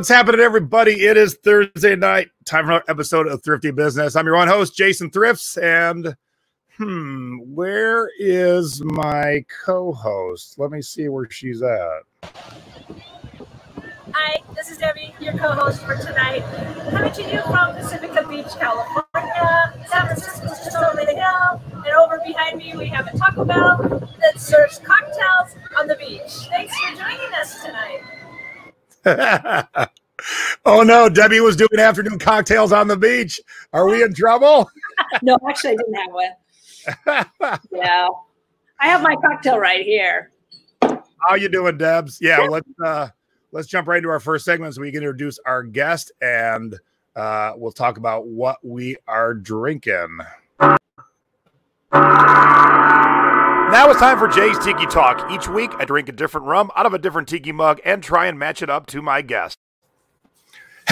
What's happening, everybody? It is Thursday night. Time for another episode of Thrifty Business. I'm your one host, Jason Thrifts, and hmm, where is my co-host? Let me see where she's at. Hi, this is Debbie, your co-host for tonight. Coming to you from Pacifica Beach, California. San Francisco's just over the hill, and over behind me we have a Taco Bell that serves cocktails on the beach. Thanks for joining us tonight. oh no, Debbie was doing afternoon cocktails on the beach. Are we in trouble? no, actually, I didn't have one. yeah, I have my cocktail right here. How you doing, Debs? Yeah, let's uh, let's jump right into our first segment so we can introduce our guest and uh, we'll talk about what we are drinking. Now it's time for Jay's Tiki Talk. Each week, I drink a different rum out of a different tiki mug and try and match it up to my guest.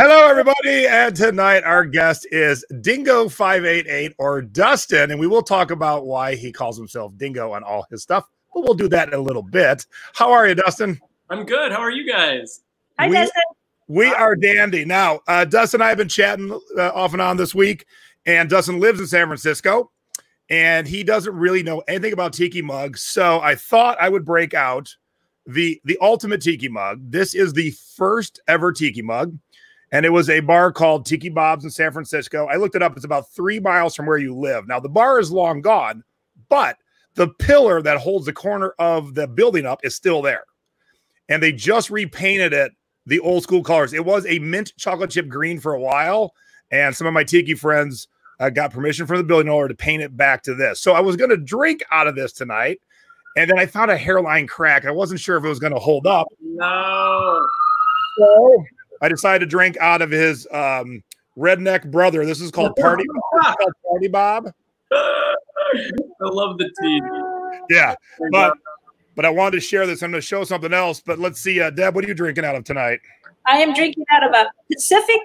Hello, everybody. And tonight, our guest is Dingo588 or Dustin. And we will talk about why he calls himself Dingo and all his stuff. But we'll do that in a little bit. How are you, Dustin? I'm good. How are you guys? Hi, we, Dustin. We are dandy. Now, uh, Dustin and I have been chatting uh, off and on this week. And Dustin lives in San Francisco and he doesn't really know anything about tiki mugs. So I thought I would break out the the ultimate tiki mug. This is the first ever tiki mug, and it was a bar called Tiki Bob's in San Francisco. I looked it up; it's about three miles from where you live. Now the bar is long gone, but the pillar that holds the corner of the building up is still there, and they just repainted it the old school colors. It was a mint chocolate chip green for a while, and some of my tiki friends uh, got permission from the building owner to paint it back to this. So I was going to drink out of this tonight, and then I found a hairline crack. I wasn't sure if it was going to hold up. No. So I decided to drink out of his um, redneck brother. This is called Party, called Party Bob. I love the tea. Yeah, but but I wanted to share this. I'm going to show something else. But let's see, uh, Deb, what are you drinking out of tonight? I am drinking out of a Pacific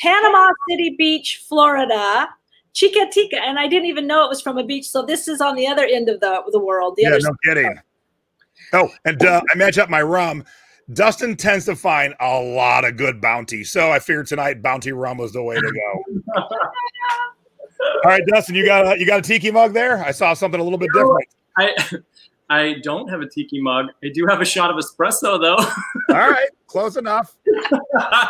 Panama City Beach, Florida. Chiquitica, and I didn't even know it was from a beach. So this is on the other end of the, the world. The yeah, other no kidding. Oh, and uh, I match up my rum. Dustin tends to find a lot of good bounty. So I figured tonight bounty rum was the way to go. All right, Dustin, you got a, you got a tiki mug there? I saw something a little bit different. I I don't have a tiki mug. I do have a shot of espresso though. All right, close enough. All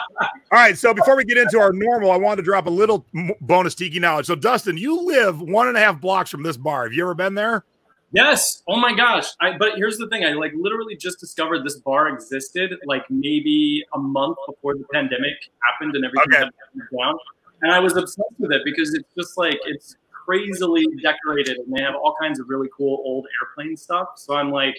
right, so before we get into our normal, I wanted to drop a little bonus tiki knowledge. So, Dustin, you live one and a half blocks from this bar. Have you ever been there? Yes. Oh my gosh. I, but here's the thing. I like literally just discovered this bar existed like maybe a month before the pandemic happened and everything Okay. down. And I was obsessed with it because it's just like it's crazily decorated and they have all kinds of really cool old airplane stuff. So I'm like,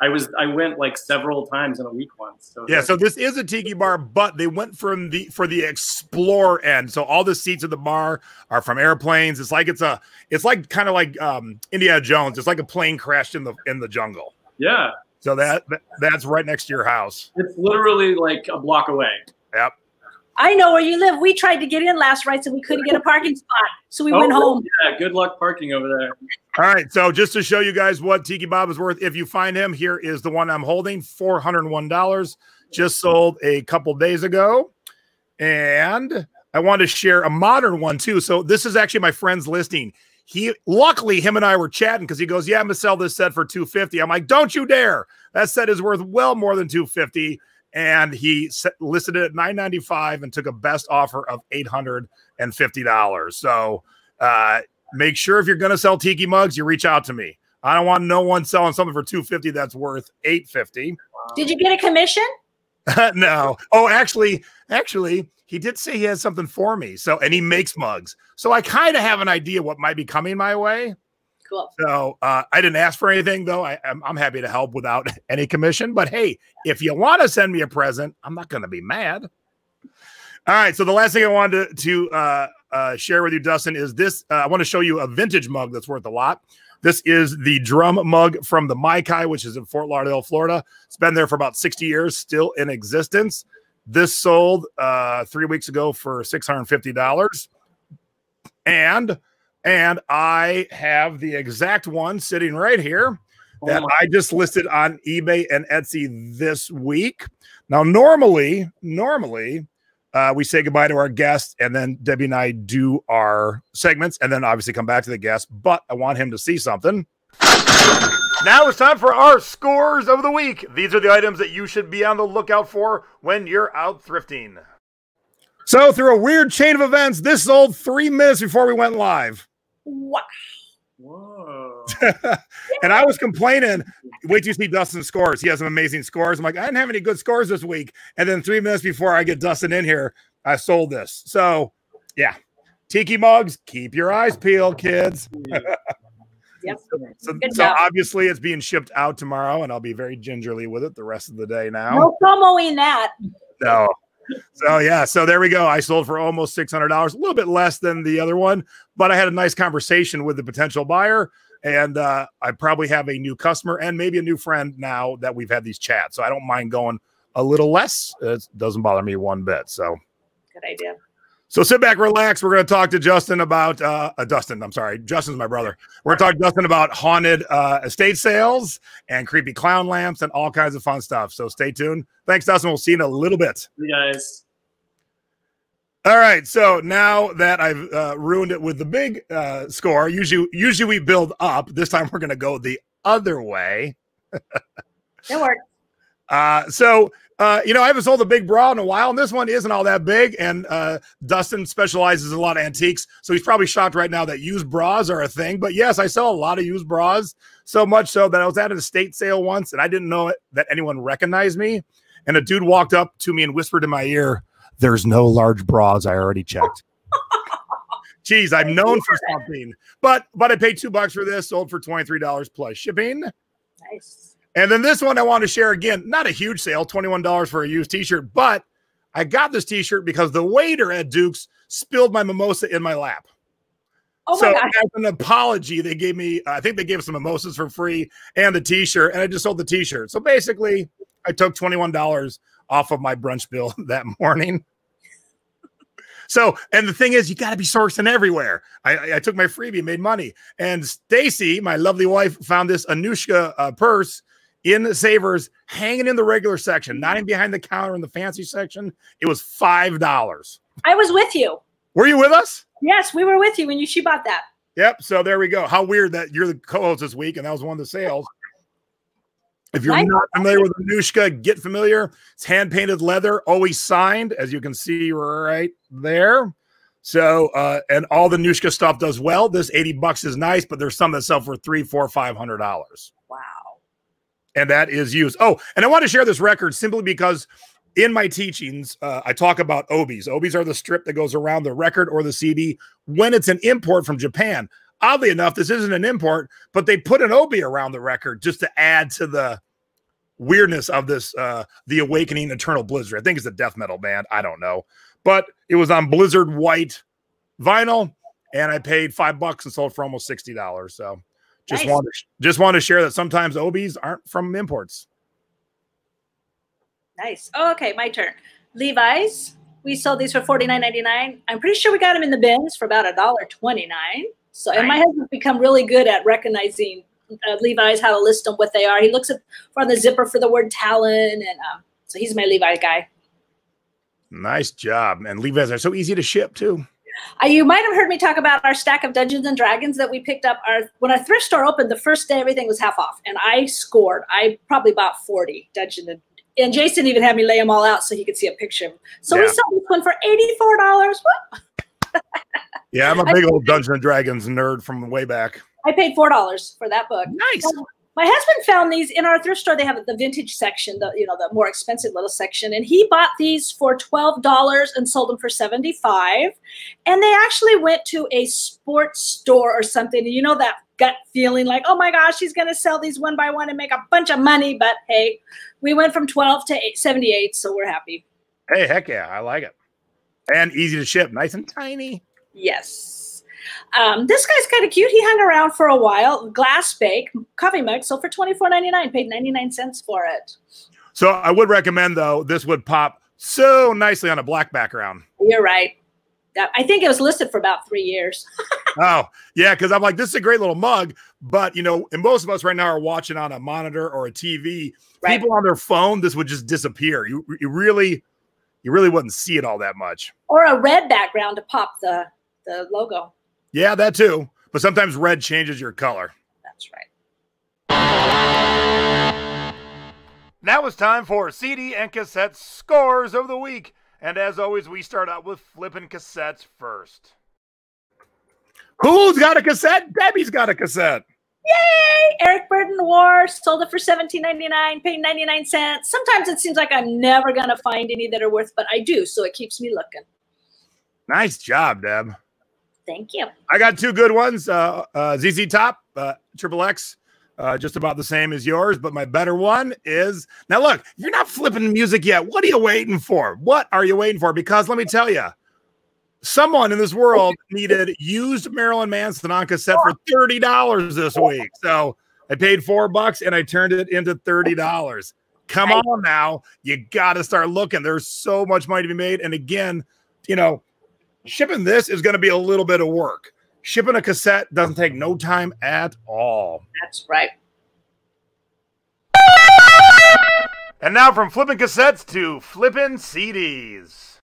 I was I went like several times in a week once. So Yeah, so this is a tiki bar, but they went from the for the explore end. So all the seats of the bar are from airplanes. It's like it's a it's like kind of like um Indiana Jones. It's like a plane crashed in the in the jungle. yeah, So that, that that's right next to your house. it's literally like a block away. Yep. I know where you live. We tried to get in last night, so we couldn't get a parking spot. So we Oh, went home. Yeah, good luck parking over there. All right. So just to show you guys what Tiki Bob is worth, if you find him, here is the one I'm holding, four hundred and one dollars. Just sold a couple days ago, and I want to share a modern one too. So this is actually my friend's listing. He luckily him and I were chatting because he goes, "Yeah, I'm gonna sell this set for 250." I'm like, "Don't you dare! That set is worth well more than 250." And he set, listed it at 995 and took a best offer of $850. So uh, make sure if you're going to sell tiki mugs, you reach out to me. I don't want no one selling something for 250 that's worth 850. Did you get a commission? no. Oh, actually, actually, he did say he has something for me. So, and he makes mugs. So I kind of have an idea what might be coming my way. Cool. So uh, I didn't ask for anything though. I, I'm, I'm happy to help without any commission. But hey, if you want to send me a present, I'm not going to be mad. All right. So the last thing I wanted to, to uh, uh, share with you, Dustin, is this. Uh, I want to show you a vintage mug that's worth a lot. This is the drum mug from the Mai-Kai, which is in Fort Lauderdale, Florida. It's been there for about 60 years, still in existence. This sold uh, three weeks ago for $650. And and I have the exact one sitting right here that Oh I just listed on eBay and Etsy this week. Now, normally, normally, uh, we say goodbye to our guests, and then Debbie and I do our segments, and then obviously come back to the guest. But I want him to see something. Now it's time for our scores of the week. These are the items that you should be on the lookout for when you're out thrifting. So, through a weird chain of events, this sold three minutes before we went live. Wow. Whoa. and I was complaining. Wait till you see Dustin's scores. He has some amazing scores. I'm like, I didn't have any good scores this week. And then three minutes before I get Dustin in here, I sold this. So, yeah, Tiki mugs. Keep your eyes peeled, kids. Yep. So, so obviously, it's being shipped out tomorrow, and I'll be very gingerly with it the rest of the day now. No promoing that. No. So yeah, so there we go. I sold for almost six hundred dollars, a little bit less than the other one, but I had a nice conversation with the potential buyer, and uh, I probably have a new customer and maybe a new friend now that we've had these chats. So I don't mind going a little less. It doesn't bother me one bit. So Good idea. So sit back, relax. We're going to talk to Justin about uh, uh Dustin. I'm sorry, Justin's my brother. We're going to talk to Justin about haunted uh, estate sales and creepy clown lamps and all kinds of fun stuff. So stay tuned. Thanks, Dustin. We'll see you in a little bit. You guys. All right. So now that I've uh, ruined it with the big uh, score, usually usually we build up. This time we're going to go the other way. It worked. Uh, so uh, you know, I haven't sold a big bra in a while, and this one isn't all that big. And uh, Dustin specializes in a lot of antiques, so he's probably shocked right now that used bras are a thing. But yes, I sell a lot of used bras, so much so that I was at an estate sale once, and I didn't know it, that anyone recognized me. And a dude walked up to me and whispered in my ear, "There's no large bras. I already checked." Geez, I'm known for something, but but I paid two bucks for this, sold for twenty three dollars plus shipping. Nice. And then this one I want to share again, not a huge sale, $21 for a used t-shirt, but I got this t-shirt because the waiter at Duke's spilled my mimosa in my lap. Oh so my gosh. as an apology, they gave me, I think they gave us some mimosas for free and the t-shirt, and I just sold the t-shirt. So basically, I took $21 off of my brunch bill that morning. So, and the thing is, you got to be sourcing everywhere. I, I, I took my freebie, made money, and Stacy, my lovely wife, found this Anuschka uh, purse in the Savers, hanging in the regular section, not in behind the counter in the fancy section. It was five dollars. I was with you. Were you with us? Yes, we were with you when you she bought that. Yep. So there we go. How weird that you're the co-host this week, and that was one of the sales. If you're not familiar with Anuschka, get familiar. It's hand painted leather, always signed, as you can see right there. So, uh, and all the Nushka stuff does well. This 80 bucks is nice, but there's some that sell for three, four, five hundred dollars. Wow. And that is used. Oh, and I want to share this record simply because in my teachings, uh, I talk about obies. Obies are the strip that goes around the record or the CD when it's an import from Japan. Oddly enough, this isn't an import, but they put an obi around the record just to add to the weirdness of this uh the awakening eternal blizzard i think it's a death metal band i don't know but it was on blizzard white vinyl and i paid five bucks and sold for almost sixty dollars so just Nice. want to just want to share that sometimes obies aren't from imports Nice. Oh, okay, my turn. Levi's. We sold these for forty nine ninety nine. I'm pretty sure we got them in the bins for about a dollar twenty nine. So, and my husband's become really good at recognizing uh, Levi's, how to list them, what they are. He looks at for the zipper for the word Talon, and um, so he's my Levi guy. nice job and levi's are so easy to ship too Uh, you might have heard me talk about our stack of Dungeons and Dragons that we picked up. Our when our thrift store opened, the first day everything was half off, and I scored. I probably bought forty Dungeons and and Jason even had me lay them all out so he could see a picture. of. So we sold this one for eighty four dollars. yeah i'm a big old dungeons and dragons nerd from way back I paid four dollars for that book. nice um, My husband found these in our thrift store. They have the vintage section, the you know the more expensive little section, and he bought these for twelve dollars and sold them for seventy five. And they actually went to a sports store or something. And you know that gut feeling like, oh my gosh, he's going to sell these one by one and make a bunch of money. But hey, we went from twelve to eight, 78, so we're happy. hey heck yeah i like it and easy to ship nice and tiny Yes. Um, this guy's kind of cute. He hung around for a while. Glasbake coffee mug sold for twenty four ninety nine. Paid ninety nine cents for it. So I would recommend though this would pop so nicely on a black background. You're right. I think it was listed for about three years. oh yeah, because I'm like, this is a great little mug, but you know, and most of us right now are watching on a monitor or a TV. Right. People on their phone, this would just disappear. You you really you really wouldn't see it all that much. Or a red background to pop the the logo. Yeah, that too. But sometimes red changes your color. That's right. Now it's time for CD and cassette scores of the week. And as always, we start out with flipping cassettes first. Who's got a cassette? Debbie's got a cassette. Yay! Eric Burdon War sold it for seventeen ninety nine, paid ninety nine cents. Sometimes it seems like I'm never gonna find any that are worth, but I do, so it keeps me looking. Nice job, Deb. Thank you. I got two good ones. Uh, uh, ZZ Top, uh, Triple X, uh, just about the same as yours. But my better one is now. Look, you're not flipping music yet. What are you waiting for? What are you waiting for? Because let me tell you, someone in this world needed used Marilyn Manson on cassette for thirty dollars this week. So I paid four bucks and I turned it into thirty dollars. Come on now, you got to start looking. There's so much money to be made, and again, you know, shipping this is going to be a little bit of work. Shipping a cassette doesn't take no time at all. That's right. And now from flipping cassettes to flipping CDs.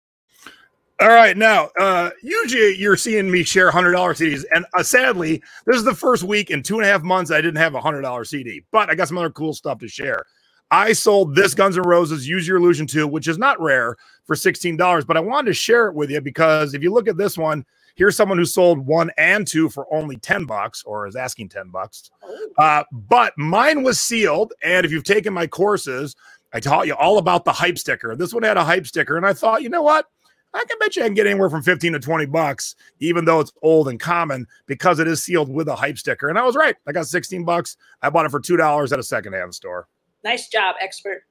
All right, now uh, usually you're seeing me share hundred dollar CDs, and uh, sadly, this is the first week in two and a half months I didn't have a hundred dollar CD, but I got some other cool stuff to share. I sold this Guns N' Roses Use Your Illusion 2, which is not rare for $16, but I wanted to share it with you because if you look at this one, Here's someone who sold one and two for only 10 bucks or is asking 10 bucks. Oh. Uh, but mine was sealed. And if you've taken my courses, I taught you all about the hype sticker. This one had a hype sticker. And I thought, you know what? I can bet you I can get anywhere from 15 to 20 bucks, even though it's old and common, because it is sealed with a hype sticker. And I was right. I got 16 bucks. I bought it for $2 at a secondhand store. Nice job, expert.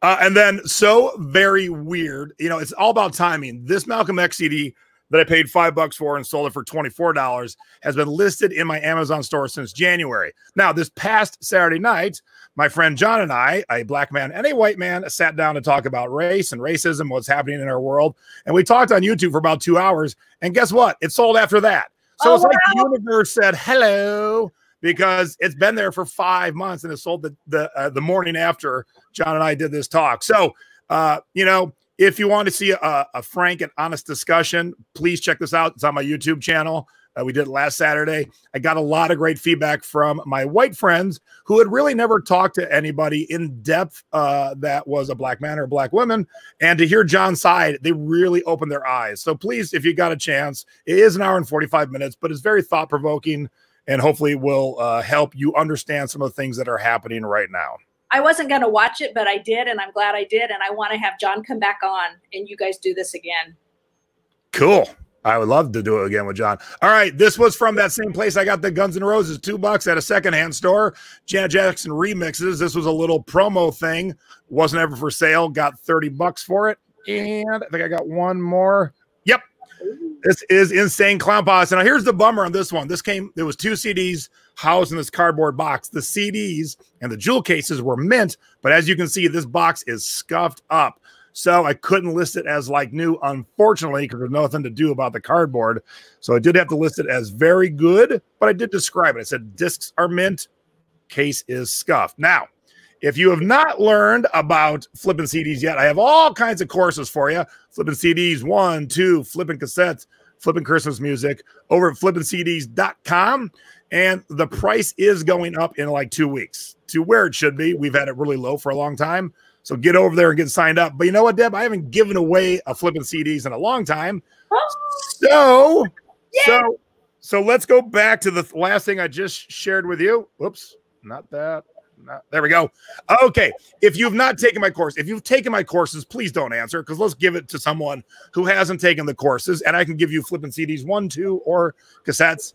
Uh, and then, so very weird. You know, it's all about timing. This Malcolm X CD that I paid five bucks for and sold it for $24 has been listed in my Amazon store since January. Now, this past Saturday night, my friend John and I, a black man and a white man, sat down to talk about race and racism, what's happening in our world. And we talked on YouTube for about two hours. And guess what? It sold after that. So oh, it's wow. like the universe said, hello, because it's been there for five months and it sold the, the, uh, the morning after John and I did this talk. So, uh, you know, if you want to see a, a, frank and honest discussion, please check this out. It's on my YouTube channel. Uh, we did it last Saturday. I got a lot of great feedback from my white friends who had really never talked to anybody in depth uh, that was a black man or a black woman. And to hear John's side, they really opened their eyes. So please, if you got a chance, it is an hour and 45 minutes, but it's very thought provoking and hopefully will uh, help you understand some of the things that are happening right now. I wasn't going to watch it, but I did, and I'm glad I did. And I want to have John come back on and you guys do this again. Cool. I would love to do it again with John. All right, this was from that same place I got the Guns N' Roses two bucks at a secondhand store. Janet Jackson remixes. This was a little promo thing. Wasn't ever for sale. Got thirty bucks for it, and I think I got one more. This is insane clown posse. Now here's the bummer on this one. This came. There was two CDs housed in this cardboard box. The CDs and the jewel cases were mint, but as you can see, this box is scuffed up. So I couldn't list it as like new, unfortunately, because there's nothing to do about the cardboard. So I did have to list it as very good, but I did describe it. I said discs are mint, case is scuffed. Now, if you have not learned about flipping CDs yet, I have all kinds of courses for you. Flipping CDs, one, two, flipping cassettes, flipping Christmas music over at flippincds.com. And the price is going up in like two weeks to where it should be. We've had it really low for a long time. So get over there and get signed up. But you know what, Deb? I haven't given away a flipping CDs in a long time. Oh. So, Yay. so, so let's go back to the last thing I just shared with you. Whoops, not that. There we go. Okay. If you've not taken my course, if you've taken my courses, please don't answer because let's give it to someone who hasn't taken the courses and I can give you flipping CDs one, two, or cassettes.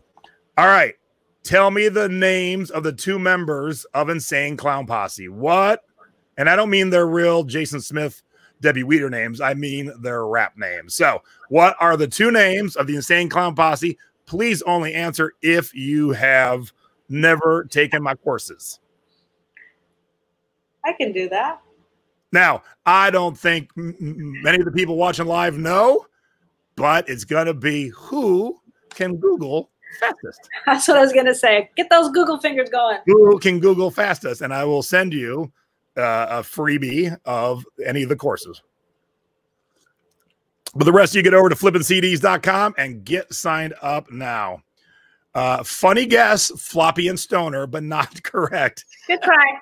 All right. Tell me the names of the two members of Insane Clown Posse. What? And I don't mean their real Jason Smith, Debbie Weeder names. I mean their rap names. So, what are the two names of the Insane Clown Posse? Please only answer if you have never taken my courses. I can do that. Now, I don't think many of the people watching live know, but it's going to be who can Google fastest. That's what I was going to say. Get those Google fingers going. Who can Google fastest? And I will send you uh, a freebie of any of the courses. But the rest of you get over to flippincds.com and get signed up now. Uh, funny guess, floppy and stoner, but not correct. Good try.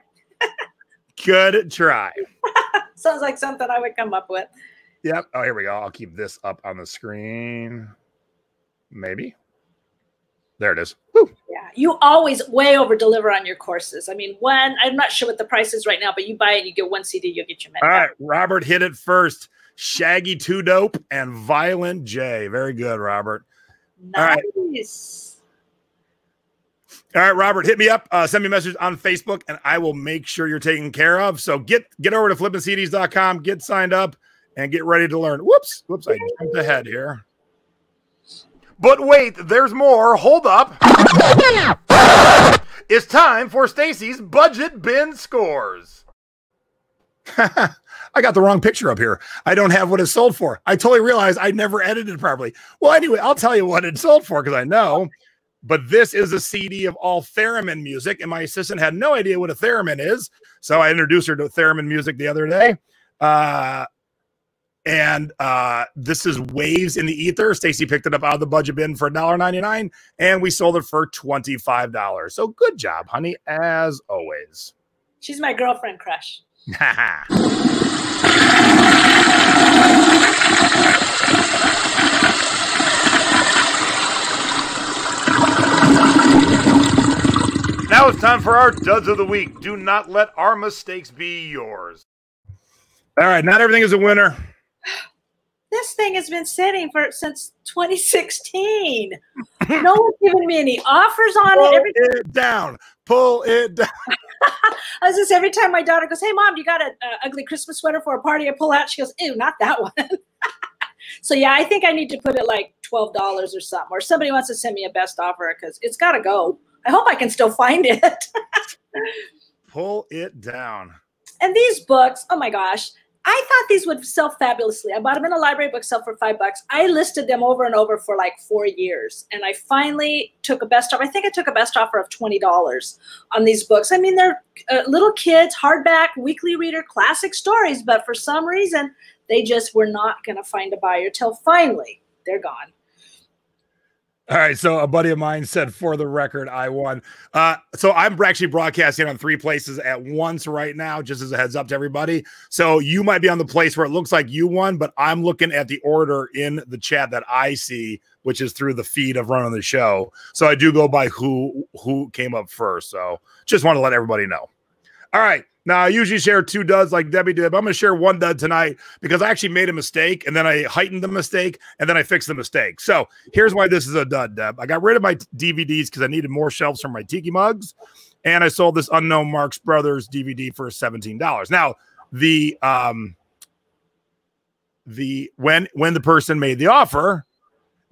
Good try. Sounds like something I would come up with. Yep. Oh, here we go. I'll keep this up on the screen. Maybe. There it is. Woo. Yeah, you always way over deliver on your courses. I mean, one, I'm not sure what the price is right now, but you buy it, you get one CD, you'll get your money. All right. Robert hit it first. Shaggy Two Dope and Violent J. Very good, Robert. All right. All right, Robert, hit me up. Uh, send me a message on Facebook, and I will make sure you're taken care of. So get get over to flippincds.com, get signed up, and get ready to learn. Whoops, whoops, I jumped ahead here. But wait, there's more. Hold up. It's time for Stacy's budget bin scores. I got the wrong picture up here. I don't have what it's sold for. I totally realized I never edited properly. Well, anyway, I'll tell you what it sold for because I know. But this is a CD of all theremin music, and my assistant had no idea what a theremin is. So I introduced her to theremin music the other day. Uh, and uh, this is Waves in the Ether. Stacy picked it up out of the budget bin for $1.99, and we sold it for $25. So good job, honey, as always. She's my girlfriend crush. now it's time for our duds of the week. Do not let our mistakes be yours. All right, not everything is a winner. This thing has been sitting for since 2016. no one's given me any offers on Pull it. Every, it down. Pull it down. I was just every time my daughter goes, "Hey, mom, you got an ugly Christmas sweater for a party?" I pull out. She goes, "Ew, not that one." so yeah, I think I need to put it like twelve dollars or something. Or somebody wants to send me a best offer because it's got to go. I hope I can still find it. Pull it down. and these books, oh my gosh, I thought these would sell fabulously. I bought them in a library book sale for five bucks. I listed them over and over for like four years, and I finally took a best offer. I think I took a best offer of twenty dollars on these books. I mean, they're uh, little kids, hardback, weekly reader, classic stories, but for some reason, they just were not going to find a buyer till finally they're gone. All right, so a buddy of mine said, for the record, I won. Uh, so I'm actually broadcasting on three places at once right now, just as a heads up to everybody. So you might be on the place where it looks like you won, but I'm looking at the order in the chat that I see, which is through the feed of running the show. So I do go by who who came up first. So just want to let everybody know. All right. Now I usually share two duds like Debbie did. But I'm going to share one dud tonight because I actually made a mistake and then I heightened the mistake and then I fixed the mistake. So here's why this is a dud, Deb. I got rid of my DVDs because I needed more shelves for my tiki mugs, and I sold this unknown Marx Brothers DVD for seventeen dollars. Now the um the when when the person made the offer,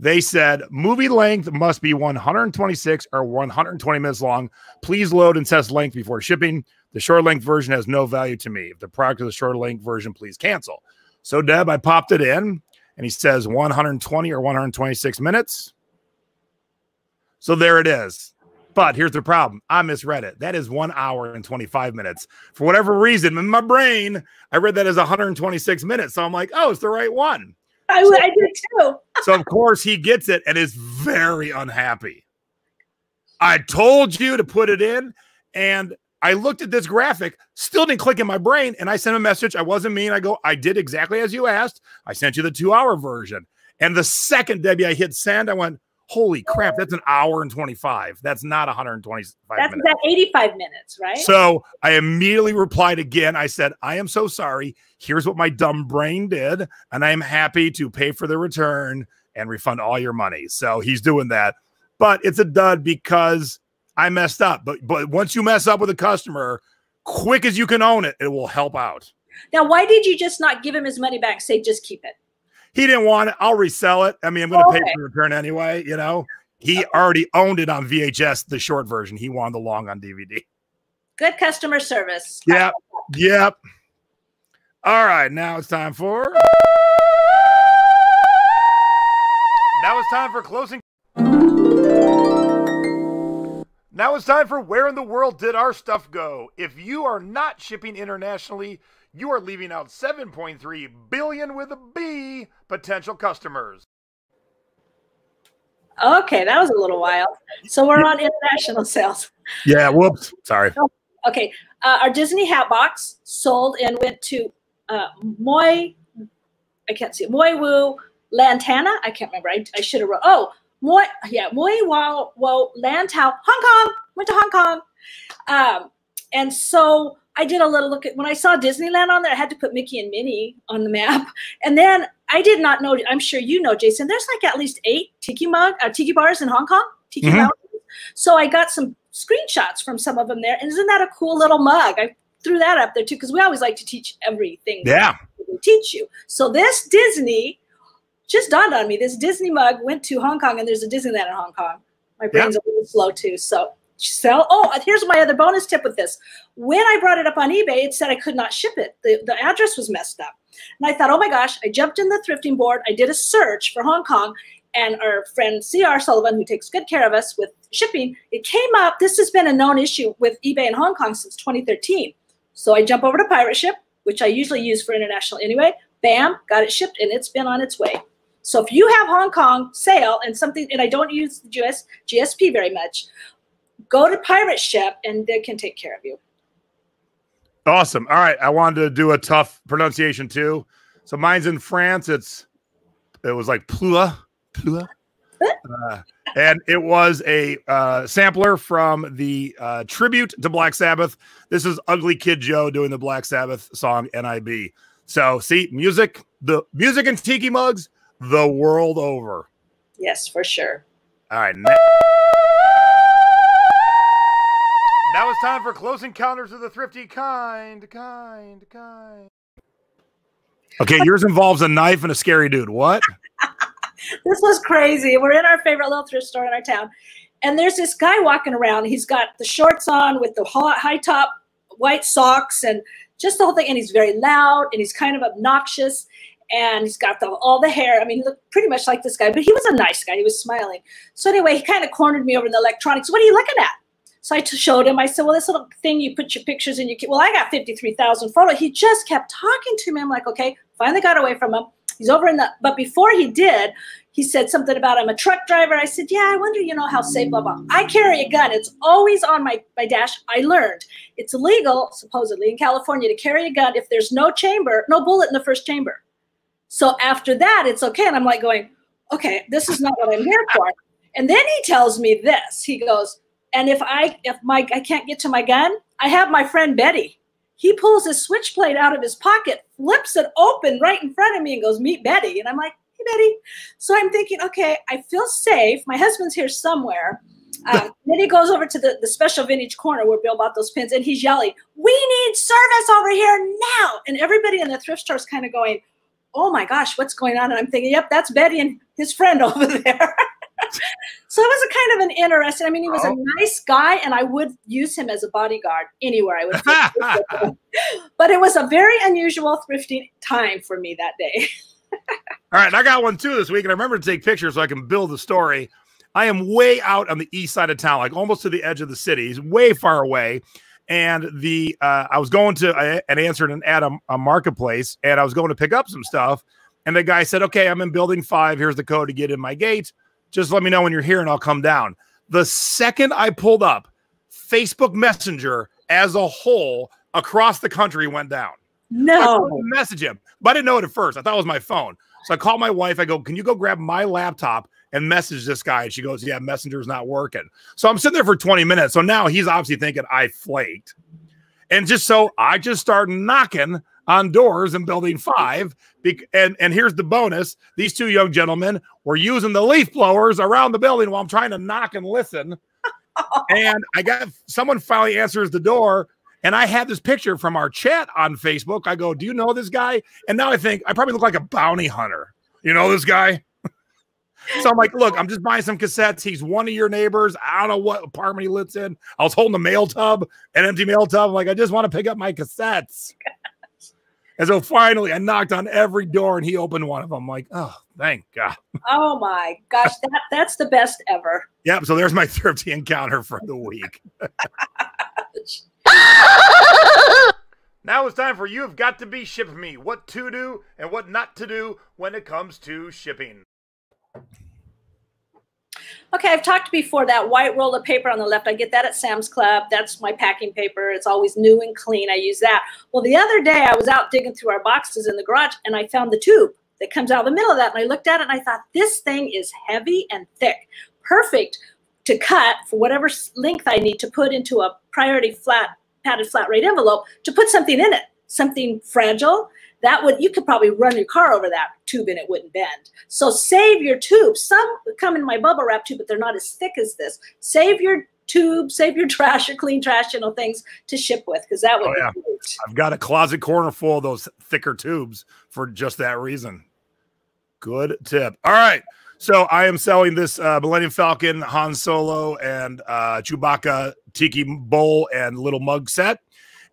they said movie length must be 126 or 120 minutes long. Please load and test length before shipping. The short length version has no value to me. If the product is a short length version, please cancel. So, Deb, I popped it in and he says 120 or 126 minutes. So there it is. But here's the problem I misread it. That is one hour and 25 minutes. For whatever reason, in my brain, I read that as 126 minutes. So I'm like, oh, it's the right one. I, So- I did too. So of course he gets it and is very unhappy. I told you to put it in, and I looked at this graphic, still didn't click in my brain, and I sent a message. I wasn't mean. I go, I did exactly as you asked. I sent you the two-hour version. And the second Debbie I hit send, I went, holy crap, that's an hour and 25. That's not 125 That's minutes. that 85 minutes, right? So I immediately replied again. I said, I am so sorry. Here's what my dumb brain did. And I am happy to pay for the return and refund all your money. So he's doing that. But it's a dud because I messed up. But but once you mess up with a customer, quick as you can own it, it will help out. now, why did you just not give him his money back? Say, just keep it. He didn't want it. I'll resell it. I mean, I'm going to pay Okay. for the return anyway. You know, he already owned it on VHS, the short version. He wanted the long on DVD. Good customer service. Yep. Yep. All right. Now it's time for. Now it's time for closing. Now it's time for Where in the World Did Our Stuff Go? If you are not shipping internationally, you are leaving out 7.3 billion with a B potential customers. Okay, that was a little wild. So we're on international sales. Yeah, whoops. Sorry. Okay, uh, our Disney hat box sold and went to uh, Moy. I can't see it. Moy Woo Lantana. I can't remember. I, I should have wrote. Oh, Moy. Yeah, Moy Wow Wow Lantau. Hong Kong. Went to Hong Kong. Um, and so I did a little look at when I saw Disneyland on there. I had to put Mickey and Minnie on the map, and then I did not know. I'm sure you know, Jason. There's like at least eight tiki mug, uh, tiki bars in Hong Kong. Tiki Mhm. So I got some screenshots from some of them there, and isn't that a cool little mug? I threw that up there too because we always like to teach everything. Yeah. we teach you. So this Disney just dawned on me. This Disney mug went to Hong Kong, and there's a Disneyland in Hong Kong. My brain's a little slow too, so sell. Oh, here's my other bonus tip with this. When I brought it up on eBay, it said I could not ship it. The, the address was messed up. And I thought, oh my gosh, I jumped in the thrifting board. I did a search for Hong Kong, and our friend C.R. Sullivan, who takes good care of us with shipping, it came up. This has been a known issue with eBay in Hong Kong since 2013. So I jump over to Pirate Ship, which I usually use for international anyway. Bam, got it shipped, and it's been on its way. So if you have Hong Kong sale and something, and I don't use the GS, GSP very much, go to Pirate Ship and they can take care of you. Awesome. All right. I wanted to do a tough pronunciation too. So mine's in France. It's it was like Plua. Plua. Uh, and it was a uh, sampler from the uh, tribute to Black Sabbath. This is Ugly Kid Joe doing the Black Sabbath song NIB. So see, music, the music and tiki mugs, the world over. Yes, for sure. All right. Now, now it's time for close encounters of the thrifty kind, kind, kind. Okay, yours involves a knife and a scary dude. What? This was crazy. We're in our favorite little thrift store in our town, and there's this guy walking around. He's got the shorts on with the high high top white socks and just the whole thing. And he's very loud and he's kind of obnoxious. And he's got the, all the hair. I mean, he looked pretty much like this guy, but he was a nice guy. He was smiling. So anyway, he kind of cornered me over in the electronics. What are you looking at? So I showed him. I said, "Well, this little thing you put your pictures in. You well, I got fifty-three thousand photos." He just kept talking to me. I'm like, "Okay." Finally got away from him. He's over in the. But before he did, he said something about I'm a truck driver. I said, "Yeah, I wonder, you know, how safe." Blah blah. I carry a gun. It's always on my my dash. I learned it's illegal, supposedly in California, to carry a gun if there's no chamber, no bullet in the first chamber. So after that, it's okay. And I'm like going, "Okay, this is not what I'm here for." And then he tells me this. He goes, and if I if my I can't get to my gun, I have my friend Betty. He pulls his switchblade out of his pocket, flips it open right in front of me, and goes, "Meet Betty." And I'm like, "Hey, Betty." So I'm thinking, okay, I feel safe. My husband's here somewhere. Um, then he goes over to the, the special vintage corner where Bill bought those pins, and he's yelling, "We need service over here now!" And everybody in the thrift store is kind of going, "Oh my gosh, what's going on?" And I'm thinking, "Yep, that's Betty and his friend over there." so it was a kind of an interesting. I mean, he was Oh. a nice guy, and I would use him as a bodyguard anywhere I would. but it was a very unusual thrifting time for me that day. All right, I got one too this week, and I remember to take pictures so I can build the story. I am way out on the east side of town, like almost to the edge of the city. He's way far away. And the uh, I was going to I, and answered an ad a marketplace, and I was going to pick up some stuff. And the guy said, "Okay, I'm in building five. Here's the code to get in my gate. Just let me know when you're here, and I'll come down." The second I pulled up, Facebook Messenger as a whole across the country went down. No. message him, but I didn't know it at first. I thought it was my phone. So I called my wife. I go, Can you go grab my laptop and message this guy? And she goes, Yeah, Messenger's not working. So I'm sitting there for 20 minutes. So now he's obviously thinking I flaked. And just so I just started knocking on doors in building five. And, and here's the bonus these two young gentlemen were using the leaf blowers around the building while I'm trying to knock and listen. and I got someone finally answers the door. And I had this picture from our chat on Facebook. I go, Do you know this guy? And now I think I probably look like a bounty hunter. You know this guy? So I'm like, Look, I'm just buying some cassettes. He's one of your neighbors. I don't know what apartment he lives in. I was holding a mail tub, an empty mail tub. I'm like, I just want to pick up my cassettes. And so finally, I knocked on every door, and he opened one of them. I'm like, oh, thank God. Oh my gosh, that that's the best ever. Yep. So there's my thrifty encounter for the week. now it's time for you have got to be ship me what to do and what not to do when it comes to shipping. Okay, I've talked before that white roll of paper on the left. I get that at Sam's Club. That's my packing paper. It's always new and clean. I use that. Well, the other day I was out digging through our boxes in the garage and I found the tube that comes out of the middle of that. And I looked at it and I thought, this thing is heavy and thick. Perfect to cut for whatever length I need to put into a priority flat, padded flat rate envelope to put something in it, something fragile that would you could probably run your car over that tube and it wouldn't bend. So save your tube. Some come in my bubble wrap tube, but they're not as thick as this. Save your tube, save your trash, your clean trash, you know, things to ship with because that would oh, yeah. Great. I've got a closet corner full of those thicker tubes for just that reason. Good tip. All right. So I am selling this uh, Millennium Falcon, Han Solo, and uh, Chewbacca Tiki Bowl and little mug set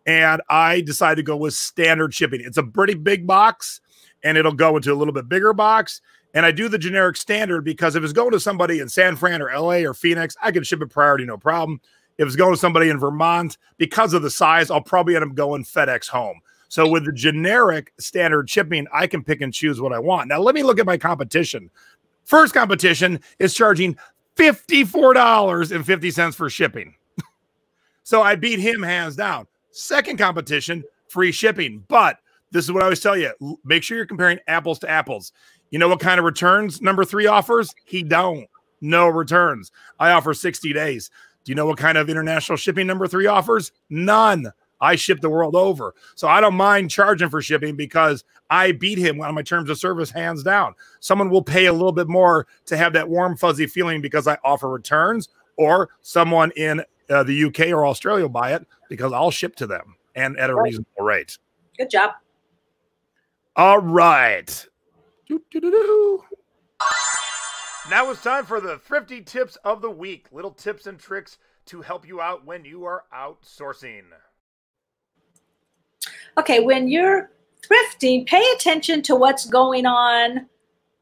and I decided to go with standard shipping. It's a pretty big box, and it'll go into a little bit bigger box. And I do the generic standard because if it's going to somebody in San Fran or LA or Phoenix, I can ship it priority, no problem. If it's going to somebody in Vermont, because of the size, I'll probably end up going FedEx home. So with the generic standard shipping, I can pick and choose what I want. Now let me look at my competition. First competition is charging $54.50 for shipping. so I beat him hands down. Second competition, free shipping. But this is what I always tell you: make sure you're comparing apples to apples. You know what kind of returns number three offers? He don't. No returns. I offer 60 days. Do you know what kind of international shipping number three offers? None. I ship the world over. So I don't mind charging for shipping because I beat him on my terms of service hands down. Someone will pay a little bit more to have that warm, fuzzy feeling because I offer returns, or someone in uh, the UK or Australia will buy it because I'll ship to them and at a reasonable rate. Good job. All right. Now it's time for the thrifty tips of the week. Little tips and tricks to help you out when you are outsourcing. Okay, when you're thrifting, pay attention to what's going on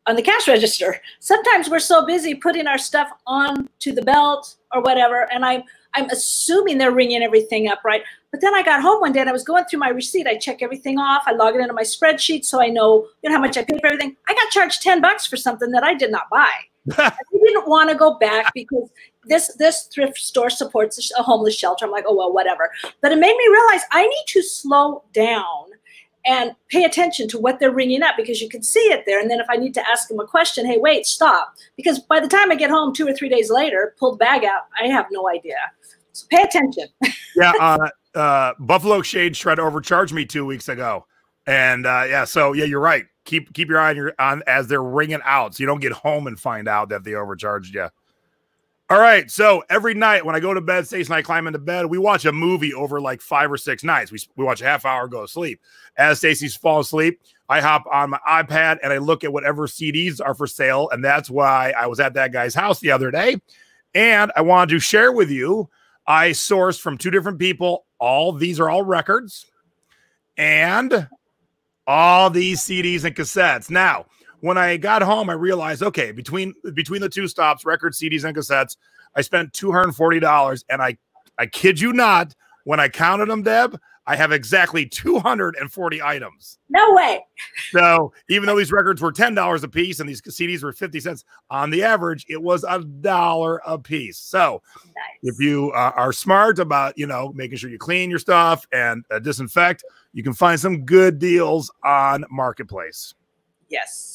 on the cash register. Sometimes we're so busy putting our stuff on to the belt or whatever, and I'm I'm assuming they're ringing everything up, right? But then I got home one day and I was going through my receipt. I check everything off. I log it into my spreadsheet so I know, you know how much I paid for everything. I got charged 10 bucks for something that I did not buy. I didn't want to go back because this this thrift store supports a homeless shelter. I'm like, oh well, whatever. But it made me realize I need to slow down and pay attention to what they're ringing up because you can see it there. And then if I need to ask them a question, hey, wait, stop. Because by the time I get home two or three days later, pulled bag out, I have no idea. So pay attention. yeah, uh, uh, Buffalo Shades tried to overcharge me two weeks ago, and uh, yeah, so yeah, you're right. Keep keep your eye on your on as they're ringing out, so you don't get home and find out that they overcharged you. All right, so every night when I go to bed, Stacey and I climb into bed, we watch a movie over like five or six nights. We, we watch a half hour, go to sleep. As Stacey's fall asleep, I hop on my iPad and I look at whatever CDs are for sale, and that's why I was at that guy's house the other day, and I wanted to share with you I sourced from two different people. All these are all records and all these CDs and cassettes. Now, when I got home, I realized okay, between between the two stops, records, CDs, and cassettes, I spent $240. And I I kid you not, when I counted them, Deb, I have exactly 240 items. No way. So even though these records were $10 a piece and these CDs were 50 cents on the average, it was a dollar a piece. So nice. if you uh, are smart about, you know, making sure you clean your stuff and uh, disinfect, you can find some good deals on Marketplace. Yes.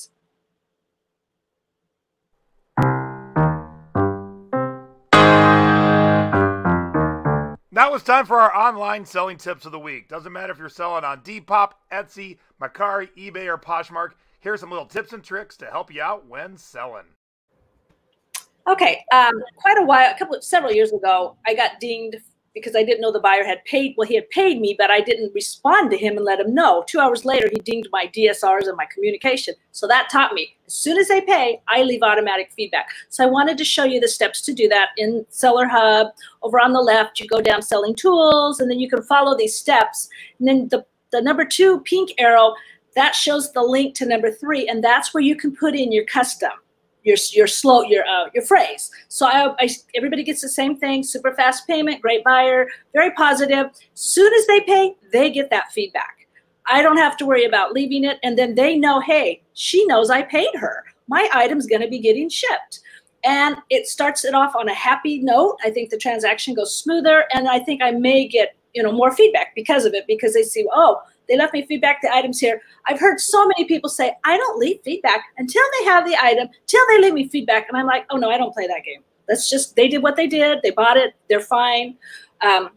It's time for our online selling tips of the week. Doesn't matter if you're selling on Depop, Etsy, Mercari, eBay, or Poshmark. Here's some little tips and tricks to help you out when selling. Okay, um, quite a while, a couple several years ago, I got dinged because I didn't know the buyer had paid. Well, he had paid me, but I didn't respond to him and let him know. Two hours later, he dinged my DSRs and my communication. So that taught me as soon as they pay, I leave automatic feedback. So I wanted to show you the steps to do that in Seller Hub. Over on the left, you go down selling tools, and then you can follow these steps. And then the the number two pink arrow, that shows the link to number three, and that's where you can put in your custom, your your slow, your uh, your phrase. So I, I everybody gets the same thing. Super fast payment, great buyer, very positive. Soon as they pay, they get that feedback. I don't have to worry about leaving it, and then they know, hey, she knows I paid her. My item's going to be getting shipped and it starts it off on a happy note. I think the transaction goes smoother, and I think I may get you know more feedback because of it because they see oh they left me feedback the items here. I've heard so many people say I don't leave feedback until they have the item, till they leave me feedback, and I'm like oh no I don't play that game. That's just they did what they did. They bought it. They're fine. Um,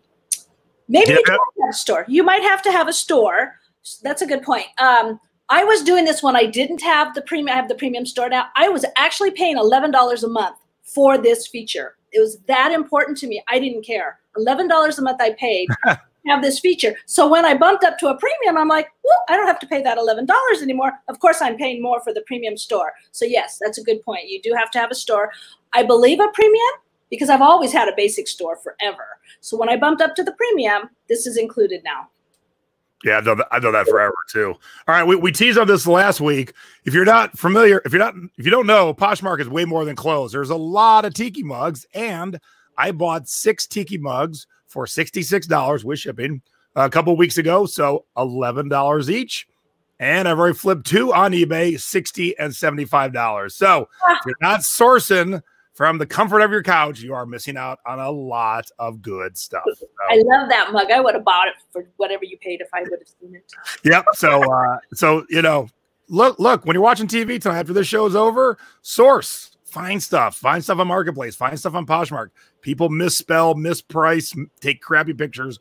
maybe yeah. you have a store. You might have to have a store. That's a good point. Um, I was doing this when I didn't have the premium. I have the premium store now. I was actually paying eleven dollars a month for this feature. It was that important to me. I didn't care. Eleven dollars a month I paid have this feature. So when I bumped up to a premium, I'm like, well, I don't have to pay that eleven dollars anymore. Of course, I'm paying more for the premium store. So yes, that's a good point. You do have to have a store. I believe a premium because I've always had a basic store forever. So when I bumped up to the premium, this is included now. Yeah, I know that, I know that forever too. All right, we, we teased on this last week. If you're not familiar, if you're not, if you don't know, Poshmark is way more than clothes. There's a lot of tiki mugs, and I bought six tiki mugs for sixty-six dollars with shipping a couple weeks ago, so eleven dollars each. And I've already flipped two on eBay, sixty and seventy-five dollars. So if you're not sourcing from the comfort of your couch, you are missing out on a lot of good stuff. So, I love that mug. I would have bought it for whatever you paid if I would have seen it. Yep. So, uh, so you know, look, look when you're watching TV tonight after this show is over, source, find stuff, find stuff on Marketplace, find stuff on Poshmark. People misspell, misprice, take crappy pictures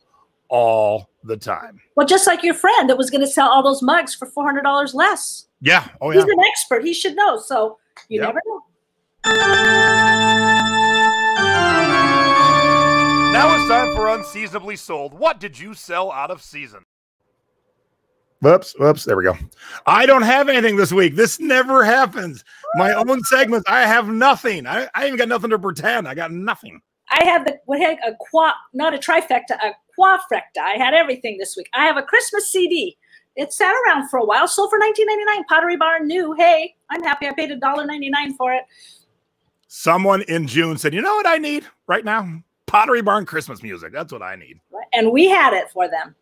all the time. Well, just like your friend that was going to sell all those mugs for four hundred dollars less. Yeah. Oh yeah. He's an expert. He should know. So you yep. never know. Now it's time for unseasonably sold. What did you sell out of season? Whoops, whoops, there we go. I don't have anything this week. This never happens. My own segments, I have nothing. I, I even got nothing to pretend. I got nothing. I had the what had a qua not a trifecta, a quafrecta. I had everything this week. I have a Christmas CD. It sat around for a while, sold for 19.99. Pottery Barn knew, hey, I'm happy I paid $1.99 for it. Someone in June said, "You know what I need right now? Pottery Barn Christmas music. That's what I need." And we had it for them.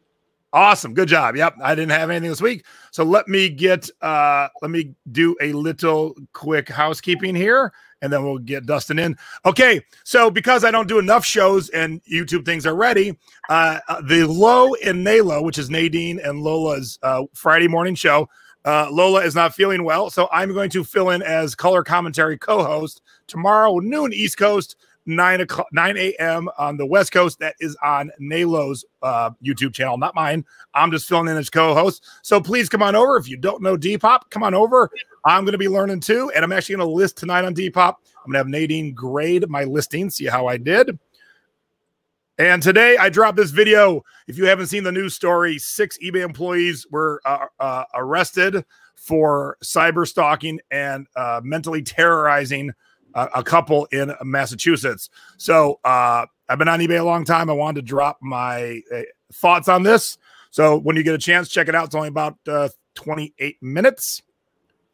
Awesome. Good job. Yep. I didn't have anything this week. So let me get uh let me do a little quick housekeeping here and then we'll get Dustin in. Okay. So because I don't do enough shows and YouTube things are ready, uh, uh the Low and Nalo, which is Nadine and Lola's uh Friday morning show, uh, Lola is not feeling well, so I'm going to fill in as color commentary co-host tomorrow noon East Coast, nine o'clock, nine a.m. on the West Coast. That is on Nalo's uh, YouTube channel, not mine. I'm just filling in as co-host. So please come on over. If you don't know Depop, come on over. I'm going to be learning too, and I'm actually going to list tonight on Depop. I'm going to have Nadine grade my listing, see how I did. And today I dropped this video. If you haven't seen the news story, six eBay employees were uh, uh, arrested for cyber stalking and uh, mentally terrorizing a, a, couple in Massachusetts. So uh, I've been on eBay a long time. I wanted to drop my uh, thoughts on this. So when you get a chance, check it out. It's only about uh, 28 minutes.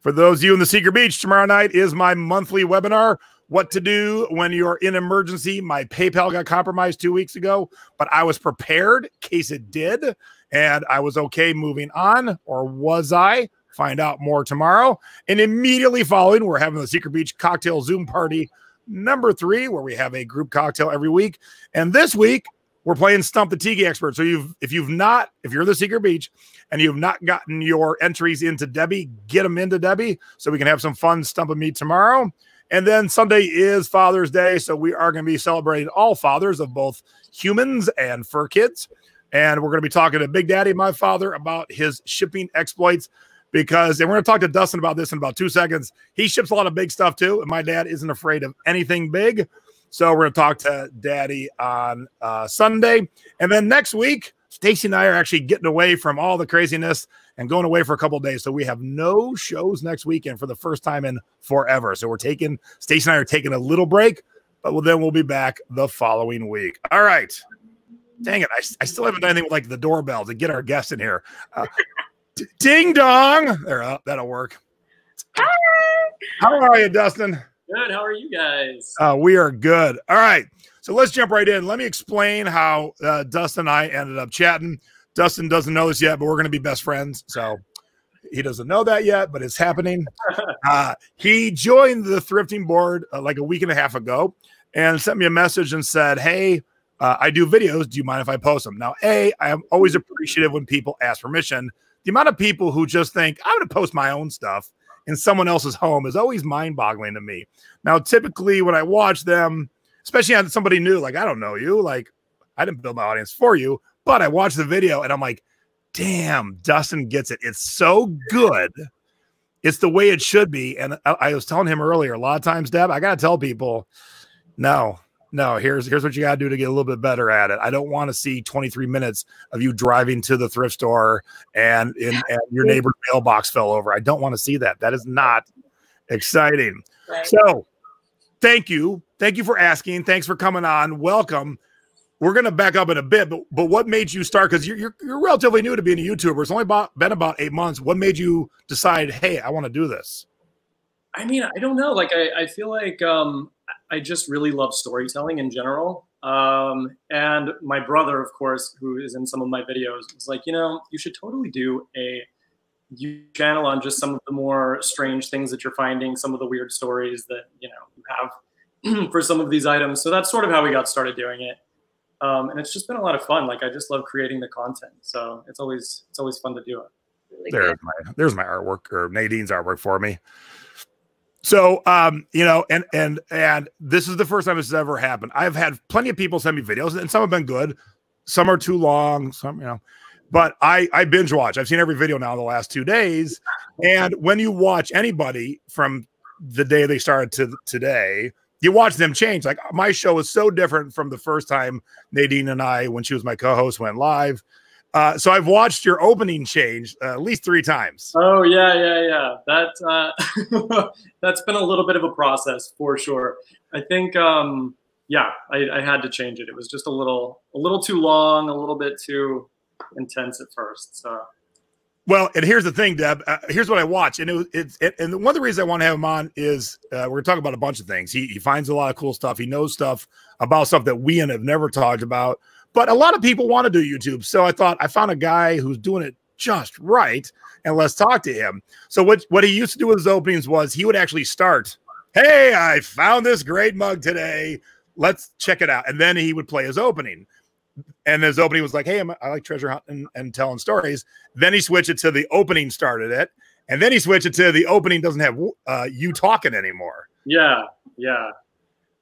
For those of you in the Secret Beach, tomorrow night is my monthly webinar what to do when you're in emergency. My PayPal got compromised two weeks ago, but I was prepared in case it did, and I was okay moving on, or was I? Find out more tomorrow. And immediately following, we're having the Secret Beach Cocktail Zoom Party number three, where we have a group cocktail every week. And this week, we're playing Stump the Tiki Expert. So you've if you've not, if you're the Secret Beach and you've not gotten your entries into Debbie, get them into Debbie so we can have some fun stumping me tomorrow. And then Sunday is Father's Day. So we are going to be celebrating all fathers of both humans and fur kids. And we're going to be talking to Big Daddy, my father, about his shipping exploits because, and we're going to talk to Dustin about this in about two seconds. He ships a lot of big stuff too. And my dad isn't afraid of anything big. So we're going to talk to Daddy on uh, Sunday. And then next week, Stacy and I are actually getting away from all the craziness and going away for a couple days. So we have no shows next weekend for the first time in forever. So we're taking Stacy and I are taking a little break, but then we'll be back the following week. All right. Dang it! I, I still haven't done anything with like the doorbell to get our guests in here. Uh, d- ding dong! There, uh, that'll work. Hi. How are you, Dustin? Good. How are you guys? Uh, we are good. All right. So let's jump right in. Let me explain how uh, Dustin and I ended up chatting. Dustin doesn't know this yet, but we're going to be best friends. So he doesn't know that yet, but it's happening. Uh, he joined the thrifting board uh, like a week and a half ago and sent me a message and said, Hey, uh, I do videos. Do you mind if I post them? Now, A, I am always appreciative when people ask permission. The amount of people who just think, I'm going to post my own stuff in someone else's home is always mind boggling to me. Now, typically when I watch them, especially on somebody new, like I don't know you, like I didn't build my audience for you, but I watch the video and I'm like, damn, Dustin gets it. It's so good. It's the way it should be. And I, I was telling him earlier, a lot of times, Deb, I got to tell people, no, no, here's here's what you got to do to get a little bit better at it. I don't want to see 23 minutes of you driving to the thrift store and, and, and your neighbor's mailbox fell over. I don't want to see that. That is not exciting. Right. So, thank you, thank you for asking. Thanks for coming on. Welcome. We're going to back up in a bit, but but what made you start? Because you're, you're you're relatively new to being a YouTuber. It's only about been about eight months. What made you decide? Hey, I want to do this. I mean, I don't know. Like, I, I feel like um, I just really love storytelling in general. Um, and my brother, of course, who is in some of my videos, is like, you know, you should totally do a YouTube channel on just some of the more strange things that you're finding, some of the weird stories that you know you have for some of these items. So that's sort of how we got started doing it. Um, and it's just been a lot of fun. Like I just love creating the content, so it's always it's always fun to do it. Really There's good. my there's my artwork or Nadine's artwork for me. So um, you know, and and and this is the first time this has ever happened. I've had plenty of people send me videos, and some have been good, some are too long, some you know. But I I binge watch. I've seen every video now in the last two days, and when you watch anybody from the day they started to today, you watch them change. Like my show is so different from the first time Nadine and I, when she was my co-host, went live. Uh, so I've watched your opening change uh, at least three times. Oh yeah, yeah, yeah. That uh, that's been a little bit of a process for sure. I think, um, yeah, I, I had to change it. It was just a little, a little too long, a little bit too intense at first. So Well, and here's the thing, Deb. Uh, here's what I watch, and it, it's it, and one of the reasons I want to have him on is uh, we're going to talk about a bunch of things. He he finds a lot of cool stuff. He knows stuff about stuff that we and have never talked about. But a lot of people want to do YouTube, so I thought I found a guy who's doing it just right, and let's talk to him. So what what he used to do with his openings was he would actually start, "Hey, I found this great mug today. Let's check it out," and then he would play his opening. And his opening was like, "Hey, I'm, I like treasure hunting and telling stories." Then he switched it to the opening started it, and then he switched it to the opening doesn't have uh, you talking anymore. yeah, yeah.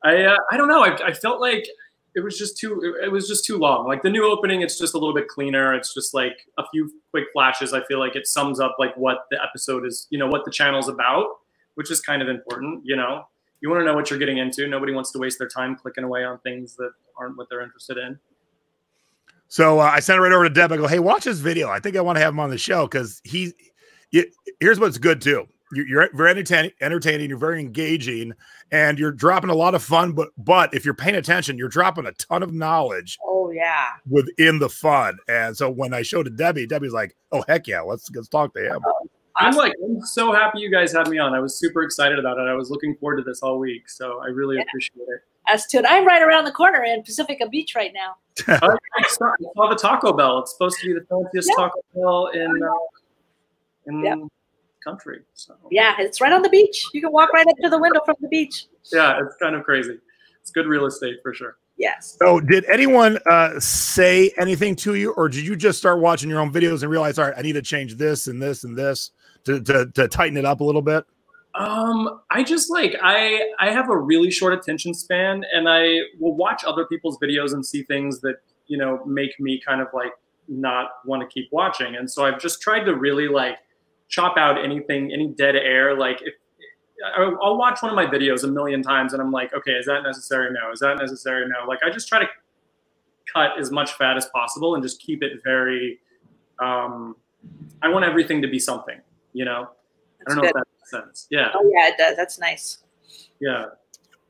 I uh, I don't know. I, I felt like it was just too it, was just too long. Like the new opening, it's just a little bit cleaner. It's just like a few quick flashes. I feel like it sums up like what the episode is, you know, what the channel's about, which is kind of important. You know, you want to know what you're getting into. Nobody wants to waste their time clicking away on things that aren't what they're interested in. So uh, I sent it right over to Deb. I go, "Hey, watch this video. I think I want to have him on the show because he." Here's what's good too. You're, you're very entertaining, entertaining. You're very engaging, and you're dropping a lot of fun. But but if you're paying attention, you're dropping a ton of knowledge Oh yeah. within the fun. And so when I showed it to Debbie, Debbie's like, "Oh heck yeah, let's let's talk to him." I'm like, I'm so happy you guys had me on. I was super excited about it. I was looking forward to this all week, so I really Yeah. appreciate it. As to it, I'm right around the corner in Pacifica Beach right now. I saw, I saw the Taco Bell. It's supposed to be the fanciest Yeah. Taco Bell in uh, in Yeah. The country. So Yeah, it's right on the beach. You can walk right up to the window from the beach. yeah, it's kind of crazy. It's good real estate for sure. Yes. So did anyone uh, say anything to you, or did you just start watching your own videos and realize, all right, I need to change this and this and this to to, to tighten it up a little bit? Um, I just like I I have a really short attention span, and I will watch other people's videos and see things that you know make me kind of like not want to keep watching. And so I've just tried to really like chop out anything, any dead air. Like if I'll I'll watch one of my videos a million times, and I'm like, okay, is that necessary? No. Is that necessary? No. Like I just try to cut as much fat as possible and just keep it very. Um, I want everything to be something, you know. I don't know good. if that makes sense. Yeah. Oh yeah, it does. That's nice. Yeah.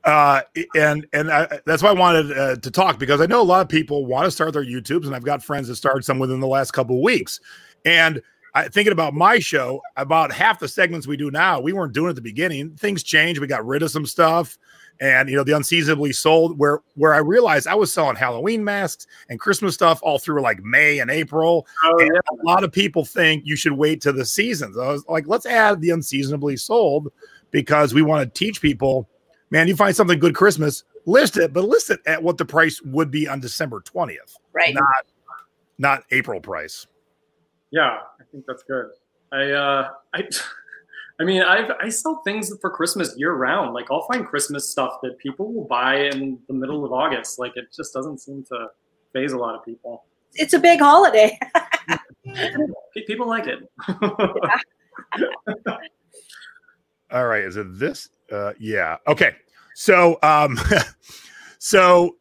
Uh, and and I, that's why I wanted uh, to talk because I know a lot of people want to start their YouTubes, and I've got friends that started some within the last couple of weeks. And I, thinking about my show, about half the segments we do now, we weren't doing at the beginning. Things changed. We got rid of some stuff, and you know the unseasonably sold. Where where I realized I was selling Halloween masks and Christmas stuff all through like May and April. Oh, and yeah. a lot of people think you should wait to the seasons. I was like, let's add the unseasonably sold because we want to teach people. Man, you find something good Christmas, list it, but list it at what the price would be on December twentieth, Right. not not April price. Yeah, I think that's good. I uh I I mean I've I sell things for Christmas year round. Like I'll find Christmas stuff that people will buy in the middle of August. Like it just doesn't seem to phase a lot of people. It's a big holiday. People like it. All right, is it this? Uh, yeah. Okay. So, um, so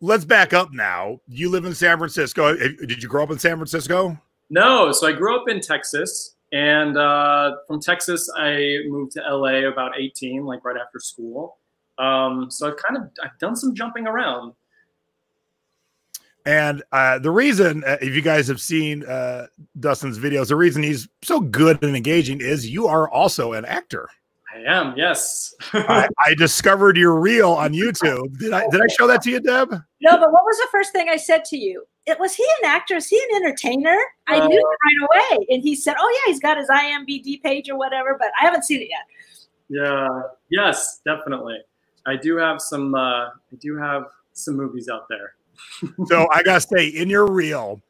let's back up now. You live in San Francisco. Did you grow up in San Francisco? No, so I grew up in Texas and uh, from Texas I moved to LA about 18, like right after school. Um, so I've kind of I've done some jumping around. And uh, the reason, uh, if you guys have seen uh, Dustin's videos, the reason he's so good and engaging is you are also an actor. I am, yes. I, I discovered your reel on YouTube. Did I did I show that to you, Deb? no, but what was the first thing I said to you? It was he an actor? Is he an entertainer? I knew Uh, it right away. And he said, "Oh yeah, he's got his IMBD page or whatever," but I haven't seen it yet. Yeah. Yes, definitely. I do have some. Uh, I do have some movies out there. So I gotta say, in your reel,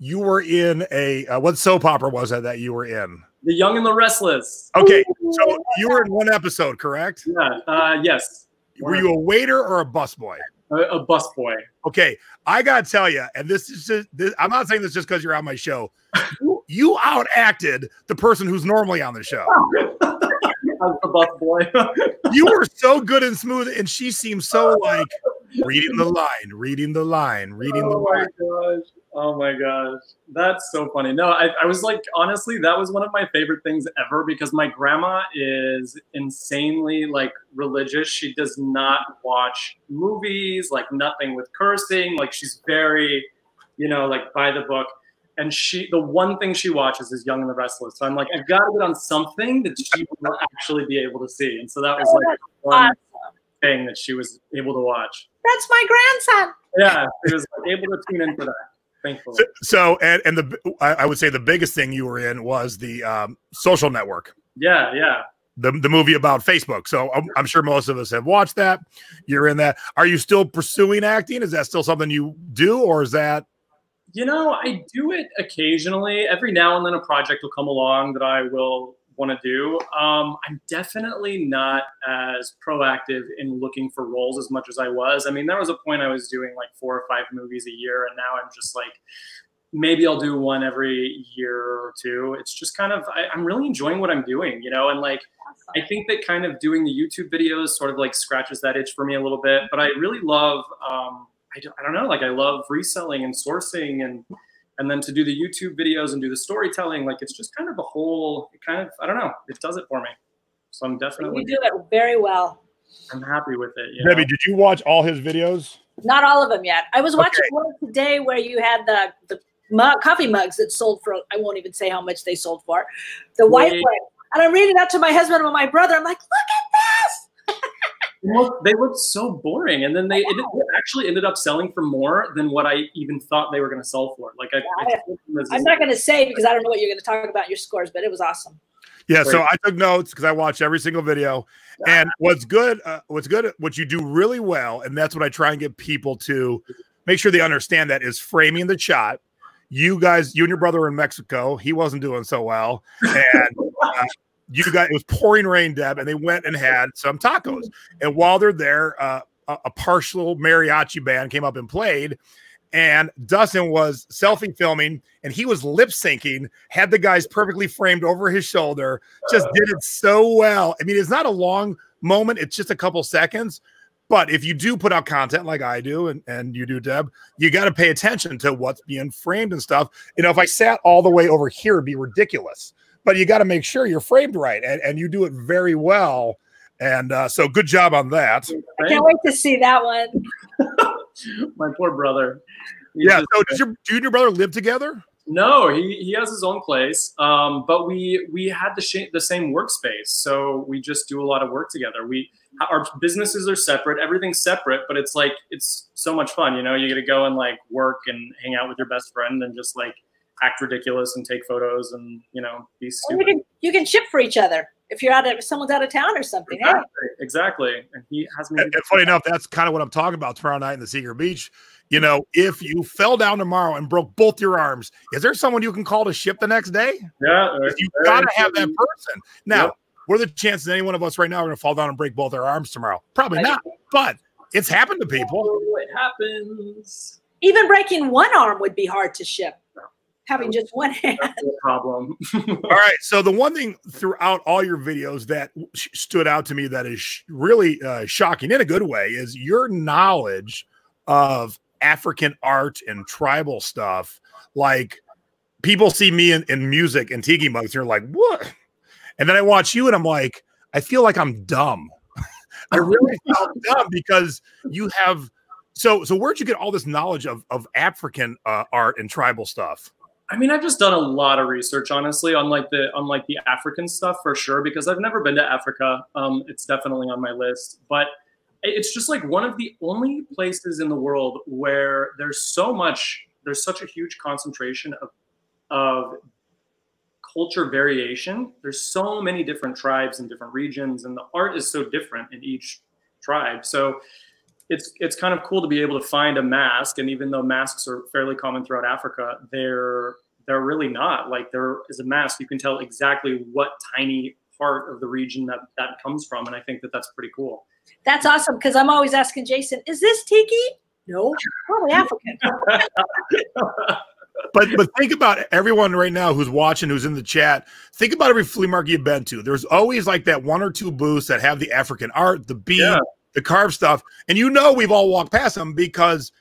you were in a uh, what soap opera was that that you were in? The Young and the Restless. Okay, so you were in one episode, correct? Yeah. Uh, yes. Were you a waiter or a busboy? A, a busboy. Okay, I gotta tell you, and this is just, this, I'm not saying this just because you're on my show. You, you outacted the person who's normally on the show. I was the busboy. You were so good and smooth, and she seemed so like reading the line, reading the line, reading the oh my line. Oh my gosh. That's so funny. No, I, I was like, honestly, that was one of my favorite things ever because my grandma is insanely like religious. She does not watch movies, like nothing with cursing. Like she's very, you know, like by the book. And she, the one thing she watches is Young and the Restless. So I'm like, I've got to get on something that she will actually be able to see. And so that was like one thing that she was able to watch. That's my grandson. Yeah, she was like, able to tune into that. Thankfully. So, so and and the I, I would say the biggest thing you were in was the um, social network. Yeah, yeah. the, the movie about Facebook. So I'm, I'm sure most of us have watched that. You're in that. Are you still pursuing acting? Is that still something you do, or is that You know, I do it occasionally. Every now and then a project will come along that I will want to do. Um, I'm definitely not as proactive in looking for roles as much as I was. I mean, there was a point I was doing like four or five movies a year, and now I'm just like, maybe I'll do one every year or two. It's just kind of, I, I'm really enjoying what I'm doing, you know, and like, I think that kind of doing the YouTube videos sort of like scratches that itch for me a little bit. But I really love, um, I, don't, I don't know, like I love reselling and sourcing and and then to do the YouTube videos and do the storytelling. Like it's just kind of a whole, it kind of, I don't know, it does it for me. So I'm definitely, You do it very well. I'm happy with it. You know? Debbie? Did you watch all his videos? Not all of them yet. I was watching Okay. one today where you had the the mug, coffee mugs that sold for. I won't even say how much they sold for. The white one, and I'm reading that to my husband and my brother. I'm like, look at this. They looked so boring, and then they it, it actually ended up selling for more than what I even thought they were going to sell for. Like I, I told them this I'm not going to say because I don't know what you're going to talk about in your scores, but it was awesome. Yeah. So I took notes because I watched every single video. And what's good, uh, what's good, what you do really well, and that's what I try and get people to make sure they understand that is framing the shot. You guys, you and your brother were in Mexico. He wasn't doing so well, and uh, you guys, it was pouring rain, Deb, and they went and had some tacos. And while they're there, uh, a, a partial mariachi band came up and played. And Dustin was selfie filming and he was lip syncing, had the guys perfectly framed over his shoulder, just did it so well. I mean, it's not a long moment, it's just a couple seconds. But if you do put out content like I do and, and you do, Deb, you got to pay attention to what's being framed and stuff. You know, if I sat all the way over here, it'd be ridiculous. But you got to make sure you're framed right and, and you do it very well. And uh, so good job on that. I can't wait to see that one. My poor brother. He's Yeah. So does your, do you and your brother live together? No, he, he has his own place. Um, but we we had the sh- the same workspace, so we just do a lot of work together. We our businesses are separate, everything's separate, but it's like it's so much fun. You know, you get to go and like work and hang out with your best friend and just like act ridiculous and take photos and you know be And you stupid. can you can ship for each other if you're out of if someone's out of town or something. Hey, Exactly, exactly. And he has me. And, and funny enough, that's kind of what I'm talking about tomorrow night in the Secret Beach. You know, if you fell down tomorrow and broke both your arms, is there someone you can call to ship the next day? Yeah, You very got to have that person. Now, Yep. what are the chances any one of us right now are going to fall down and break both our arms tomorrow? Probably not, but it's happened to people. Oh, it happens. even breaking one arm would be hard to ship. Having just one hand. That's problem. All right. So the one thing throughout all your videos that stood out to me that is sh- really uh, shocking in a good way is your knowledge of African art and tribal stuff. Like people see me in, in music and tiki mugs, and you're like, what? And then I watch you, and I'm like, I feel like I'm dumb. I really feel dumb because you have. So, so where'd you get all this knowledge of of African uh, art and tribal stuff? I mean, I've just done a lot of research, honestly, on like the on like the African stuff for sure, because I've never been to Africa. Um, it's definitely on my list, but it's just like one of the only places in the world where there's so much, there's such a huge concentration of of culture variation. There's so many different tribes and different regions, and the art is so different in each tribe. So it's it's kind of cool to be able to find a mask and even though masks are fairly common throughout africa they're they're really not like there is a mask you can tell exactly what tiny part of the region that that comes from and i think that that's pretty cool That's awesome because I'm always asking Jason, is this tiki? No, probably African. but but think about everyone right now who's watching, who's in the chat. Think about every flea market you've been to. There's always like that one or two booths that have the African art, the bead, Yeah. The carved stuff, and you know we've all walked past them because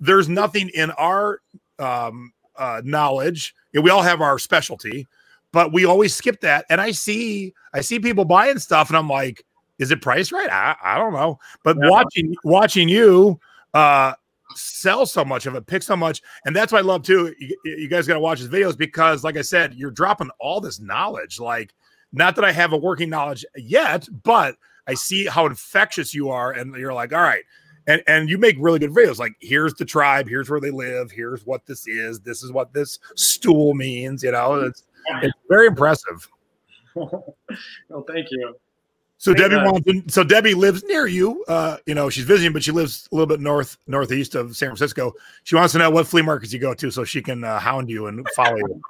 there's nothing in our um, uh, knowledge. We all have our specialty, but we always skip that. And I see I see people buying stuff, and I'm like, is it priced right? I, I don't know. But Yeah. watching watching you uh sell so much of it, pick so much, and that's what I love too. You, you guys got to watch his videos because, like I said, you're dropping all this knowledge. Like, not that I have a working knowledge yet, but I see how infectious you are, and you're like, all right. And, and you make really good videos like here's the tribe here's where they live here's what this is this is what this stool means you know it's it's very impressive well thank you so Thank Debbie wants so Debbie lives near you. Uh, you know, she's visiting, but she lives a little bit north northeast of San Francisco. She wants to know what flea markets you go to so she can uh, hound you and follow you.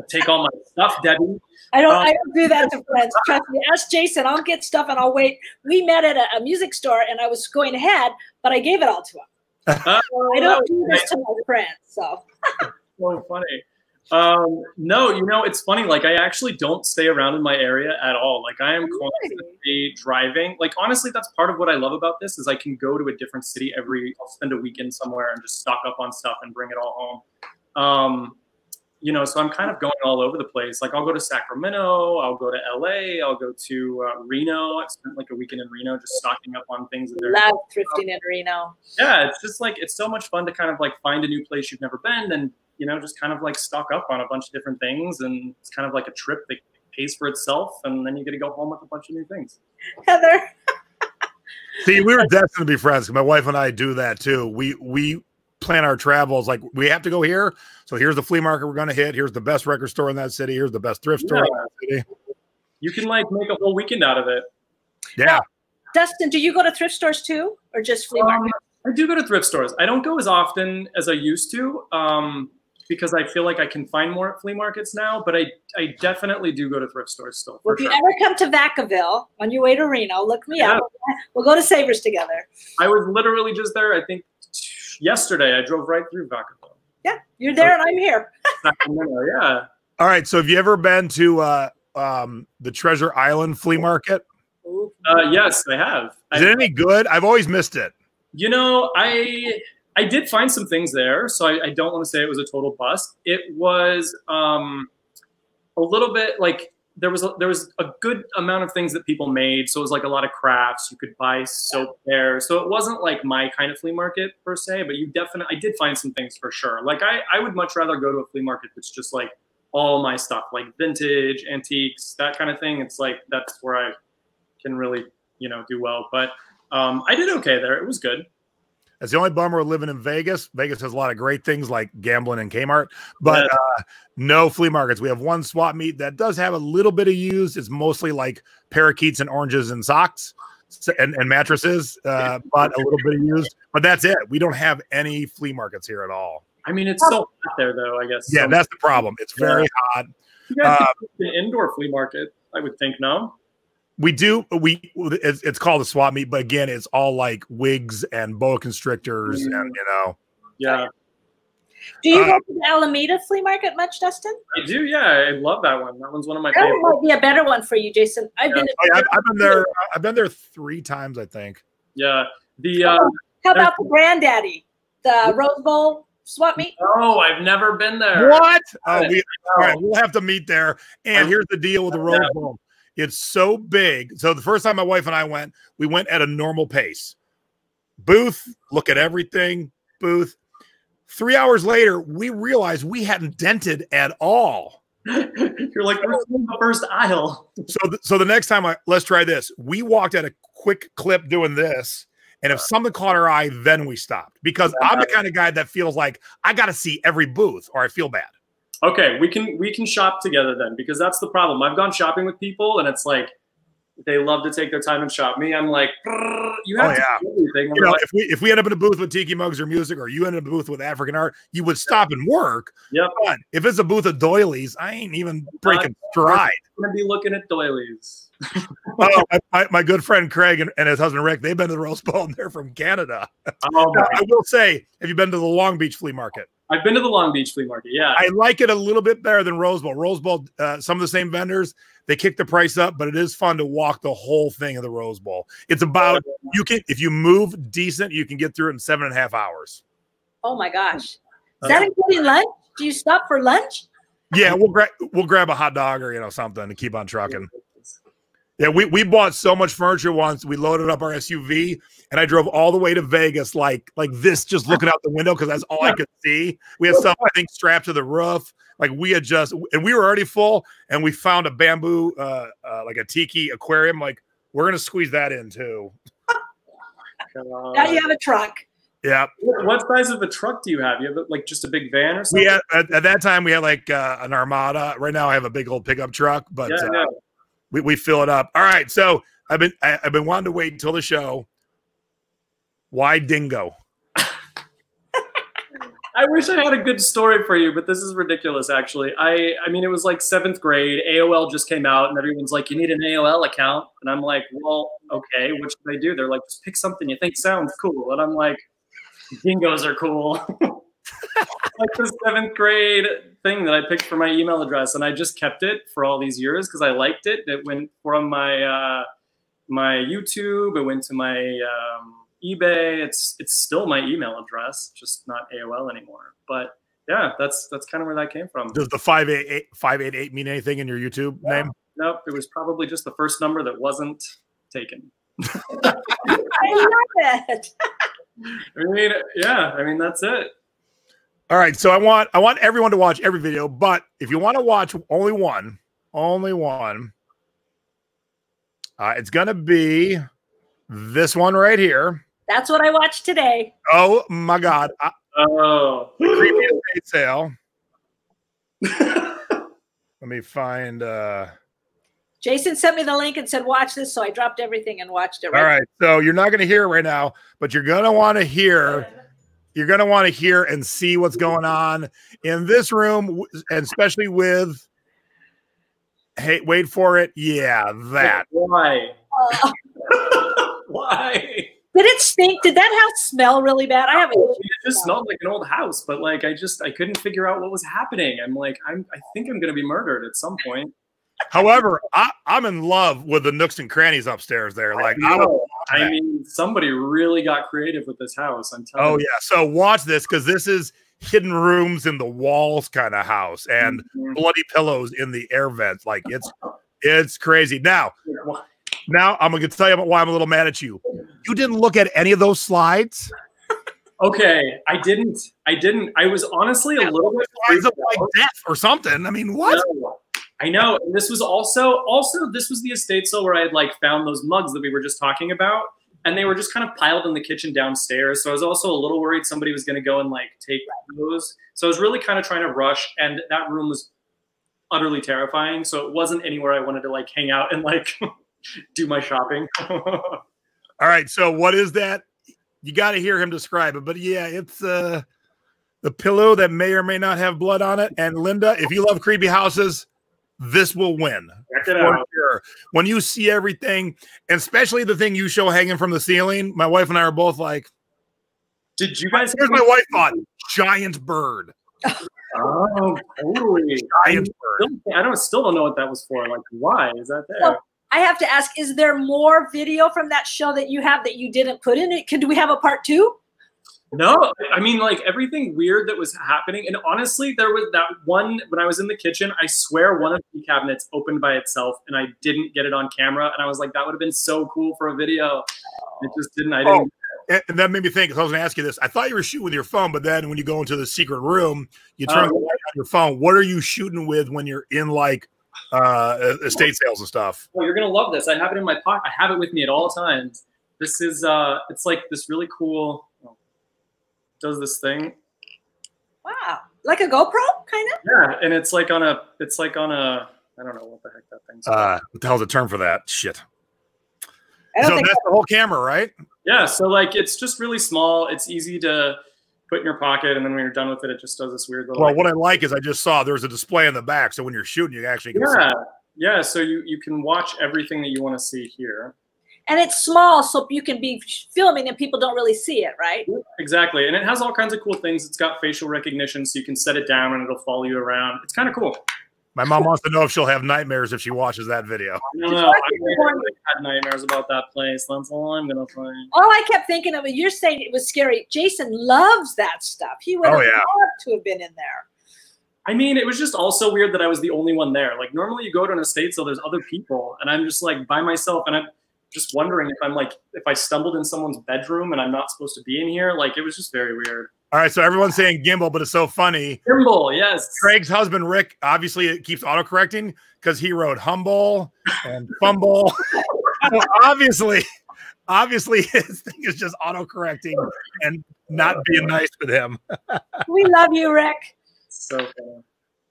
take all my stuff debbie I don't. Um, I don't do that to friends. Trust me. Ask Jason. I'll get stuff and I'll wait. We met at a, a music store and I was going ahead, but I gave it all to him. Uh, I don't do this to my friends. So so funny. Um, no, you know, it's funny. Like, I actually don't stay around in my area at all. Like, I am Really? constantly driving. Like, honestly, that's part of what I love about this is I can go to a different city every. I'll spend a weekend somewhere and just stock up on stuff and bring it all home. Um, you know, so I'm kind of going all over the place. Like, I'll go to Sacramento, I'll go to LA, I'll go to uh, Reno. I spent like a weekend in Reno just stocking up on things that they're love thrifting in Reno. yeah, it's just like it's so much fun to kind of like find a new place you've never been and you know just kind of like stock up on a bunch of different things and it's kind of like a trip that pays for itself and then you get to go home with a bunch of new things. Heather. See, we were destined to be friends. My wife and I do that too. We we plan our travels like we have to go here. So here's the flea market we're going to hit. Here's the best record store in that city. Here's the best thrift store in that city. You can like make a whole weekend out of it. Yeah. Dustin, do you go to thrift stores too, or just flea Um, market? I do go to thrift stores. I don't go as often as I used to um, because I feel like I can find more at flea markets now. But I, I definitely do go to thrift stores still. Well, For if you sure. ever come to Vacaville on your way to Reno, look me Yeah. up. We'll go to Savers together. I was literally just there. I think yesterday I drove right through Vacaville. Yeah, you're there and I'm here. Sacramento, yeah. All right. So have you ever been to uh, um, the Treasure Island flea market? Uh, yes, I have. Is I, it any good? I've always missed it. You know, I I did find some things there, so I, I don't want to say it was a total bust. It was um, a little bit like there was a, there was a good amount of things that people made. So it was like a lot of crafts. You could buy soap there. So it wasn't like my kind of flea market per se, but you definitely I did find some things for sure. Like I I would much rather go to a flea market that's just like all my stuff, like vintage, antiques, that kind of thing. It's like that's where I can really you know do well. But um, I did okay there. It was good. That's the only bummer living in Vegas. Vegas has a lot of great things like gambling and Kmart, but Yeah. uh, no flea markets. We have one swap meet that does have a little bit of used. It's mostly like parakeets and oranges and socks and, and mattresses, uh, but a little bit of used. But that's it. We don't have any flea markets here at all. I mean, it's still hot there though. I guess. Yeah, So that's the problem. It's very hot. you guys uh, could an indoor flea market. I would think no. We do. We it's, it's called a swap meet, but again, it's all like wigs and boa constrictors, Mm. and you know. Yeah, Do you Uh, go to the Alameda flea market much, Dustin? I do. Yeah, I love that one. That one's one of my That favorites. might be a better one for you, Jason. I've been. Oh, yeah, I've, I've been there. I've been there three times, I think. Yeah. The uh, how about the Granddaddy, the Rose Bowl swap meet? oh, I've never been there. What? Oh, we, all right, we'll have to meet there. And here's the deal with the Rose Bowl. It's so big. So the first time my wife and I went, we went at a normal pace. Booth, look at everything. Booth. Three hours later, we realized we hadn't dented at all. You're like we're in the first aisle. So, th- so the next time, I let's try this. We walked at a quick clip doing this, and if something caught our eye, then we stopped because I'm the kind of guy that feels like I got to see every booth or I feel bad. Okay, we can we can shop together then because that's the problem. I've gone shopping with people and it's like they love to take their time and shop. Me, I'm like, you oh, have Oh, to yeah. everything. You know, like, if we if we end up in a booth with tiki mugs or music, or you end up in a booth with African art, you would stop and work. Yep. But if it's a booth of doilies, I ain't even breaking stride. I'm gonna be looking at doilies. oh, my, my, good friend Craig and, and his husband Rick, they've been to the Rose Bowl and they're from Canada. Oh, Now. I will say, have you been to the Long Beach flea market? I've been to the Long Beach flea market. Yeah, I like it a little bit better than Rose Bowl. Rose Bowl, uh, some of the same vendors, they kick the price up, but it is fun to walk the whole thing of the Rose Bowl. It's about you can if you move decent, you can get through it in seven and a half hours. Oh my gosh. Is that including lunch? Do you stop for lunch? Yeah, we'll grab we'll grab a hot dog or you know something to keep on trucking. Yeah, we, we bought so much furniture once. We loaded up our SUV and I drove all the way to Vegas like like this, just looking out the window because that's all I could see. We had stuff I think strapped to the roof. Like we had just and we were already full and we found a bamboo uh, uh like a tiki aquarium. Like we're gonna squeeze that in too. Now you have a truck. Yeah. what size of a truck do you have? You have like just a big van or something? We had at, at that time we had like uh, an armada. Right now I have a big old pickup truck, but yeah, uh, yeah. We, we fill it up. All right. So I've been I, I've been wanting to wait until the show. Why dingo? I wish I had a good story for you, but this is ridiculous. Actually, I I mean, it was like seventh grade. AOL just came out, and everyone's like, "You need an AOL account," and I'm like, "Well, okay, what should I do?" They're like, "Just pick something you think sounds cool," and I'm like, "Dingoes are cool." like the seventh grade thing that I picked for my email address, and I just kept it for all these years because I liked it. It went from my uh, my YouTube. It went to my um, eBay. It's it's still my email address, just not AOL anymore. But yeah, that's that's kind of where that came from. Does the 588 588 mean anything in your YouTube name? Nope, it was probably just the first number that wasn't taken. I love it. I mean, yeah, I mean that's it. All right. So I want I want everyone to watch every video, but if you want to watch only one, only one, uh, it's gonna be this one right here. That's what I watched today. Oh my god. Uh, Oh, the creepy estate sale. Let me find uh Jason sent me the link and said, watch this. So I dropped everything and watched it. all right. So you're not gonna hear it right now, but you're gonna want to hear you're going to want to hear and see what's going on in this room and especially with hey wait for it yeah that why? Uh, why? did it stink? Did that house smell really bad? I haven't. It just smelled like an old house, but like I just I couldn't figure out what was happening. I'm like I'm I think I'm gonna be murdered at some point. However I, i'm in love with the nooks and crannies upstairs there like I No, I mean somebody really got creative with this house. I'm telling oh you. yeah so watch this because this is hidden rooms in the walls kind of house and Mhm. bloody pillows in the air vents like it's It's crazy. Now, now I'm gonna tell you why I'm a little mad at you. You didn't look at any of those slides. Okay, I didn't. I didn't. I was honestly a little bit Slides of like death or something. I mean, what? No. I know. And this was also also this was the estate sale where I had like found those mugs that we were just talking about, and they were just kind of piled in the kitchen downstairs. So I was also a little worried somebody was going to go and like take those. So I was really kind of trying to rush, and that room was utterly terrifying. So it wasn't anywhere I wanted to like hang out and like do my shopping. All right. So what is that? You got to hear him describe it. But yeah, it's uh the pillow that may or may not have blood on it. And Linda, if you love creepy houses, this will win. Check it out. sure. When you see everything, especially the thing you show hanging from the ceiling, my wife and I are both like, Did you guys? here's my wife thought, giant bird. Oh, totally. I, Giant bird. I don't still don't know what that was for. Like, why is that there? Well, I have to ask: Is there more video from that show that you have that you didn't put in it? Could we have a part two? No, I mean like everything weird that was happening. And honestly, there was that one when I was in the kitchen. I swear one of the cabinets opened by itself, and I didn't get it on camera. And I was like, that would have been so cool for a video. It just didn't. I didn't. And and that made me think. I was going to ask you this. I thought you were shooting with your phone, but then when you go into the secret room, you turn Oh. the light on your phone. What are you shooting with when you're in like uh estate sales and stuff? Well, you're gonna love this. I have it in my pocket. I have it with me at all times. This is uh, it's like this really cool. Does this thing? Wow, like a GoPro, kind of. Yeah, and it's like on a. It's like on a. I don't know what the heck that thing's. called. Uh, what the hell's the term for that? Shit. I don't So think that's the whole camera, right? Yeah, so like it's just really small. It's easy to put in your pocket, and then when you're done with it, it just does this weird little. Well, like- what I like is I just saw there's a display in the back, so when you're shooting, you actually can see. yeah, yeah. So you you can watch everything that you want to see here. And it's small, so you can be filming and people don't really see it, right? Exactly, and it has all kinds of cool things. It's got facial recognition, so you can set it down and it'll follow you around. It's kind of cool. My mom wants to know if she'll have nightmares if she watches that video. I don't. I really had nightmares about that place. That's all I'm gonna say. All I kept thinking of, it, you're saying it was scary. Jason loves that stuff. He would Oh, have yeah. loved to have been in there. I mean, it was just also weird that I was the only one there. Like normally you go to an estate sale, there's other people, and I'm just like by myself, and I'm just wondering if I'm like if I stumbled in someone's bedroom and I'm not supposed to be in here. Like it was just very weird. All right, so everyone's saying gimbal, but it's so funny. Gimbal, yes. Craig's husband Rick obviously it keeps autocorrecting because he wrote humble and fumble. so obviously, obviously his thing is just autocorrecting and not being nice with him. We love you, Rick. So funny.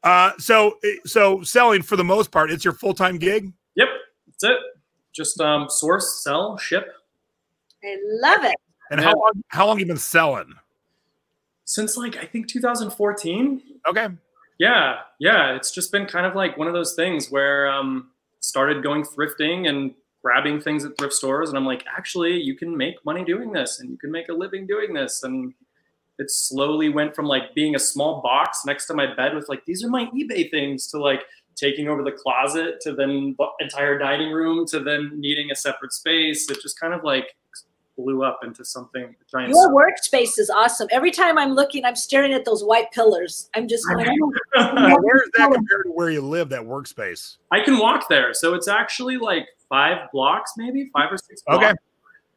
Uh, so so selling for the most part, it's your full time gig. Yep, that's it. Just um, source, sell, ship. I love it. And Yeah. how long how long you been selling? Since like I think 2014. Okay. Yeah, yeah. It's just been kind of like one of those things where um started going thrifting and grabbing things at thrift stores, and I'm like, actually, you can make money doing this, and you can make a living doing this, and it slowly went from like being a small box next to my bed with like these are my eBay things to like taking over the closet to then the entire dining room to then needing a separate space. It just kind of like blew up into something giant. Your workspace is awesome. Every time I'm looking, I'm staring at those white pillars. I'm just going, Now, where is that compared to where you live? That workspace. I can walk there. So it's actually like five blocks, maybe five or six blocks. Okay.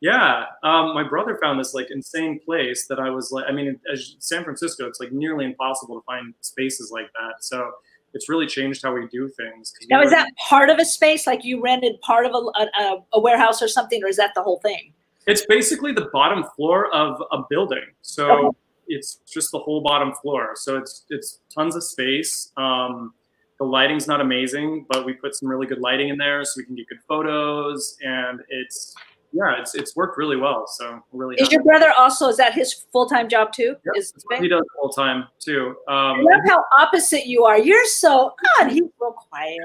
Yeah. Um, my brother found this like insane place that I was like, I mean, as San Francisco, it's like nearly impossible to find spaces like that. So it's really changed how we do things. 'Cause we now, is were- that part of a space? Like you rented part of a, a, a warehouse or something, or is that the whole thing? It's basically the bottom floor of a building. So it's just the whole bottom floor. So it's it's tons of space. Um, the lighting's not amazing, but we put some really good lighting in there so we can get good photos. And it's yeah, it's it's worked really well. So really Is happy. your brother also, is that his full time job too? Yep, Is he does full time too. I Um, love how opposite you are. You're so odd. He's real quiet.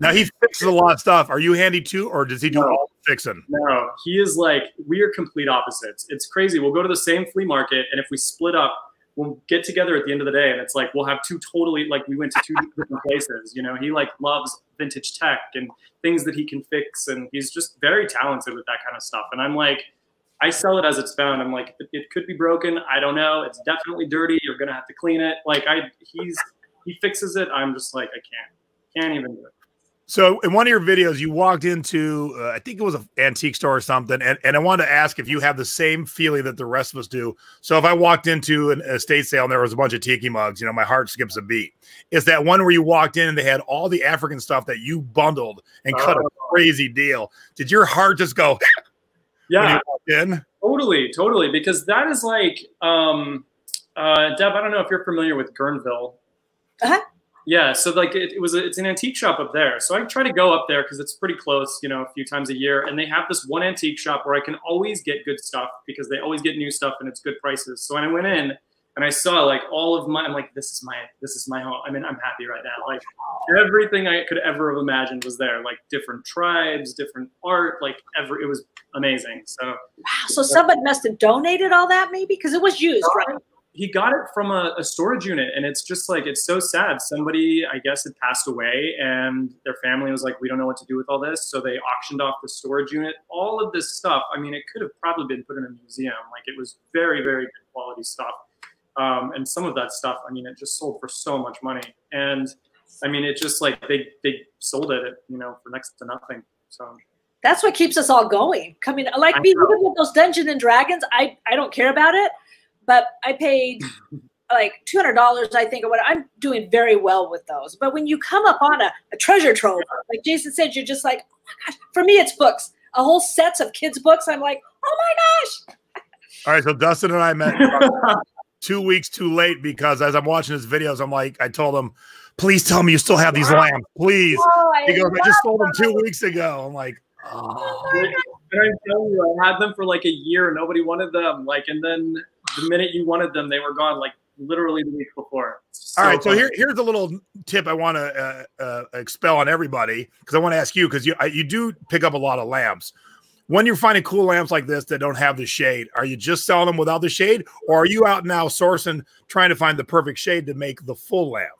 Now he fixes a lot of stuff. Are you handy too, or does he do No. all the fixing? No, he is like we are complete opposites. It's crazy. We'll go to the same flea market, and if we split up, we'll get together at the end of the day, and it's like we'll have two totally like we went to two different places. You know, he like loves vintage tech and things that he can fix, and he's just very talented with that kind of stuff. And I'm like, I sell it as it's found. I'm like, it, it could be broken. I don't know. It's definitely dirty. You're gonna have to clean it. Like I, he's he fixes it. I'm just like I can't, can't even do it. So in one of your videos, you walked into, uh, I think it was an antique store or something, and, and I wanted to ask if you have the same feeling that the rest of us do. So if I walked into an estate sale and there was a bunch of tiki mugs, you know, my heart skips a beat. Is that one where you walked in and they had all the African stuff that you bundled and cut oh. a crazy deal? Did your heart just go? yeah, in? totally, totally, because that is like, um, uh, Deb. I don't know if you're familiar with Guerneville. Uh-huh. Yeah, so like it, it was a, it's an antique shop up there. So I try to go up there because it's pretty close, you know, a few times a year. And they have this one antique shop where I can always get good stuff because they always get new stuff and it's good prices. So when I went in and I saw like all of my, I'm like, this is my this is my home. I mean, I'm happy right now. Like everything I could ever have imagined was there. Like different tribes, different art, like every it was amazing. So wow, so someone must have donated all that maybe because it was used, right? He got it from a, a, storage unit and it's just like it's so sad. Somebody i guess had passed away and their family was like we don't know what to do with all this. So they auctioned off the storage unit. All of this stuff i mean it could have probably been put in a museum. Like it was very very good quality stuff. Um, and some of that stuff i mean it just sold for so much money. And i mean it just like they they sold it you know for next to nothing so. That's what keeps us all going. Coming like me even with those dungeons and dragons. I i don't care about it but I paid like two hundred dollars, I think, or what. I'm doing very well with those. But when you come up on a, a treasure trove, like Jason said, you're just like, oh my gosh. For me, it's books, a whole sets of kids' books. I'm like, oh my gosh. All right, so Dustin and I met two weeks too late because as I'm watching his videos, I'm like, I told him, please tell me you still have these lamps, please. Oh, I he goes, I just sold them two weeks ago. I'm like, oh. oh and I'm telling you, I had them for like a year. Nobody wanted them. Like, and then the minute you wanted them, they were gone. Like literally the week before. So All right, so here, here's a little tip I want to uh, uh, expel on everybody because I want to ask you because you I, you do pick up a lot of lamps. When you're finding cool lamps like this that don't have the shade, are you just selling them without the shade, or are you out now sourcing trying to find the perfect shade to make the full lamp?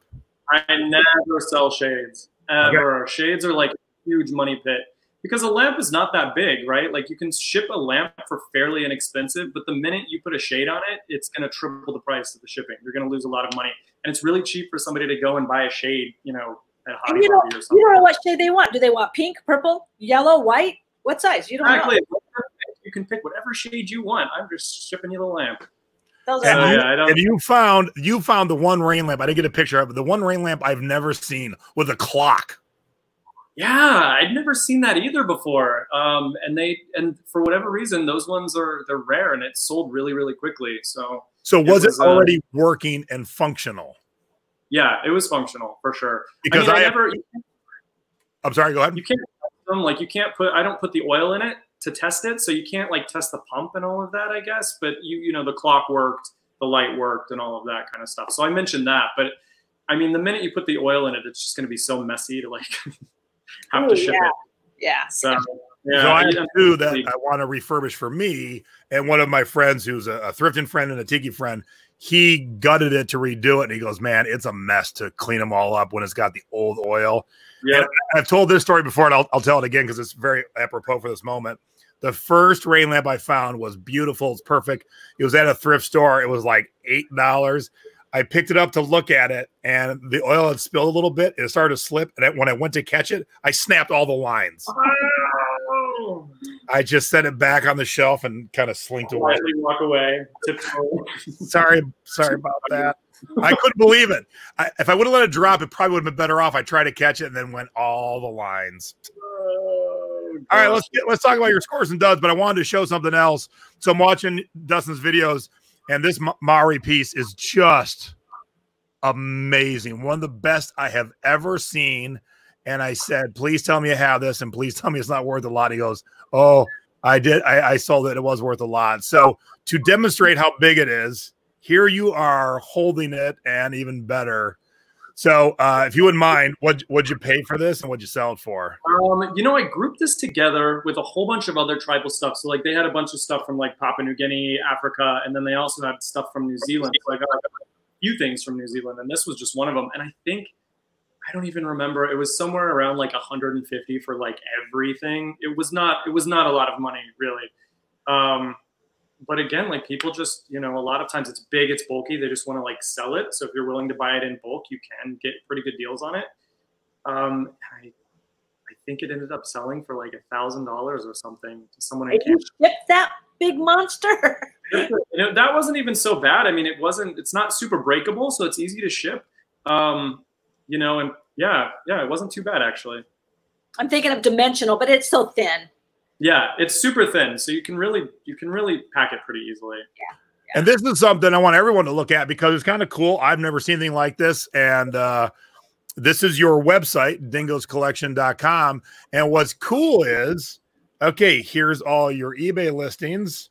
I never sell shades ever. Okay. Shades are like a huge money pit because a lamp is not that big, right? Like you can ship a lamp for fairly inexpensive, but the minute you put a shade on it, it's going to triple the price of the shipping. You're going to lose a lot of money, and it's really cheap for somebody to go and buy a shade, you know, at Hobby you know, or something. You don't know what shade they want. Do they want pink, purple, yellow, white? What size? You don't exactly. know. You can pick whatever shade you want. I'm just shipping you the lamp. Those and, are yeah, and you found you found the one rain lamp. I didn't get a picture of it. The one rain lamp I've never seen with a clock. Yeah, I'd never seen that either before. Um, and they and for whatever reason, those ones are they're rare and it sold really really quickly. So so was it, was, it uh, already uh, working and functional? Yeah, it was functional for sure. Because I, mean, I, I never. I'm sorry. Go ahead. You can't them like you can't put. I don't put the oil in it to test it, so you can't like test the pump and all of that. I guess, but you you know the clock worked, the light worked, and all of that kind of stuff. So I mentioned that, but I mean the minute you put the oil in it, it's just going to be so messy to like. have Ooh, to oh, ship yeah. it. Yeah. So, yeah. So I have two that I want to refurbish for me. And one of my friends, who's a, a thrifting friend and a tiki friend, he gutted it to redo it. And he goes, Man, it's a mess to clean them all up when it's got the old oil. Yeah. I've told this story before, and I'll, I'll tell it again because it's very apropos for this moment. The first rain lamp I found was beautiful. It's perfect. It was at a thrift store. It was like $8. I picked it up to look at it, and the oil had spilled a little bit. It started to slip, and when I went to catch it, I snapped all the lines. Oh. I just set it back on the shelf and kind of slinked away. Walk away. sorry, sorry about that. I couldn't believe it. I, if I would have let it drop, it probably would have been better off. I tried to catch it and then went all the lines. Oh, all right, let's get, let's talk about your scores and duds. But I wanted to show something else. So I'm watching Dustin's videos and this Maori piece is just amazing. One of the best I have ever seen. And I said, please tell me you have this and please tell me it's not worth a lot. He goes, Oh, I did. I, I saw that it was worth a lot. So to demonstrate how big it is, here you are holding it and even better so, uh, if you wouldn't mind, what would you pay for this and what'd you sell it for? Um, you know, I grouped this together with a whole bunch of other tribal stuff. So, like, they had a bunch of stuff from like Papua New Guinea, Africa, and then they also had stuff from New Zealand. So, I got like, a few things from New Zealand, and this was just one of them. And I think I don't even remember. It was somewhere around like 150 for like everything. It was not. It was not a lot of money, really. Um, but again, like people just, you know, a lot of times it's big, it's bulky. They just want to like sell it. So if you're willing to buy it in bulk, you can get pretty good deals on it. Um, I, think it ended up selling for like a thousand dollars or something to someone And you shipped that big monster. You know, that wasn't even so bad. I mean, it wasn't. It's not super breakable, so it's easy to ship. Um, you know, and yeah, yeah, it wasn't too bad actually. I'm thinking of dimensional, but it's so thin. Yeah, it's super thin, so you can really you can really pack it pretty easily. Yeah. And this is something I want everyone to look at because it's kind of cool. I've never seen anything like this. And uh, this is your website, dingoscollection.com. And what's cool is, okay, here's all your eBay listings.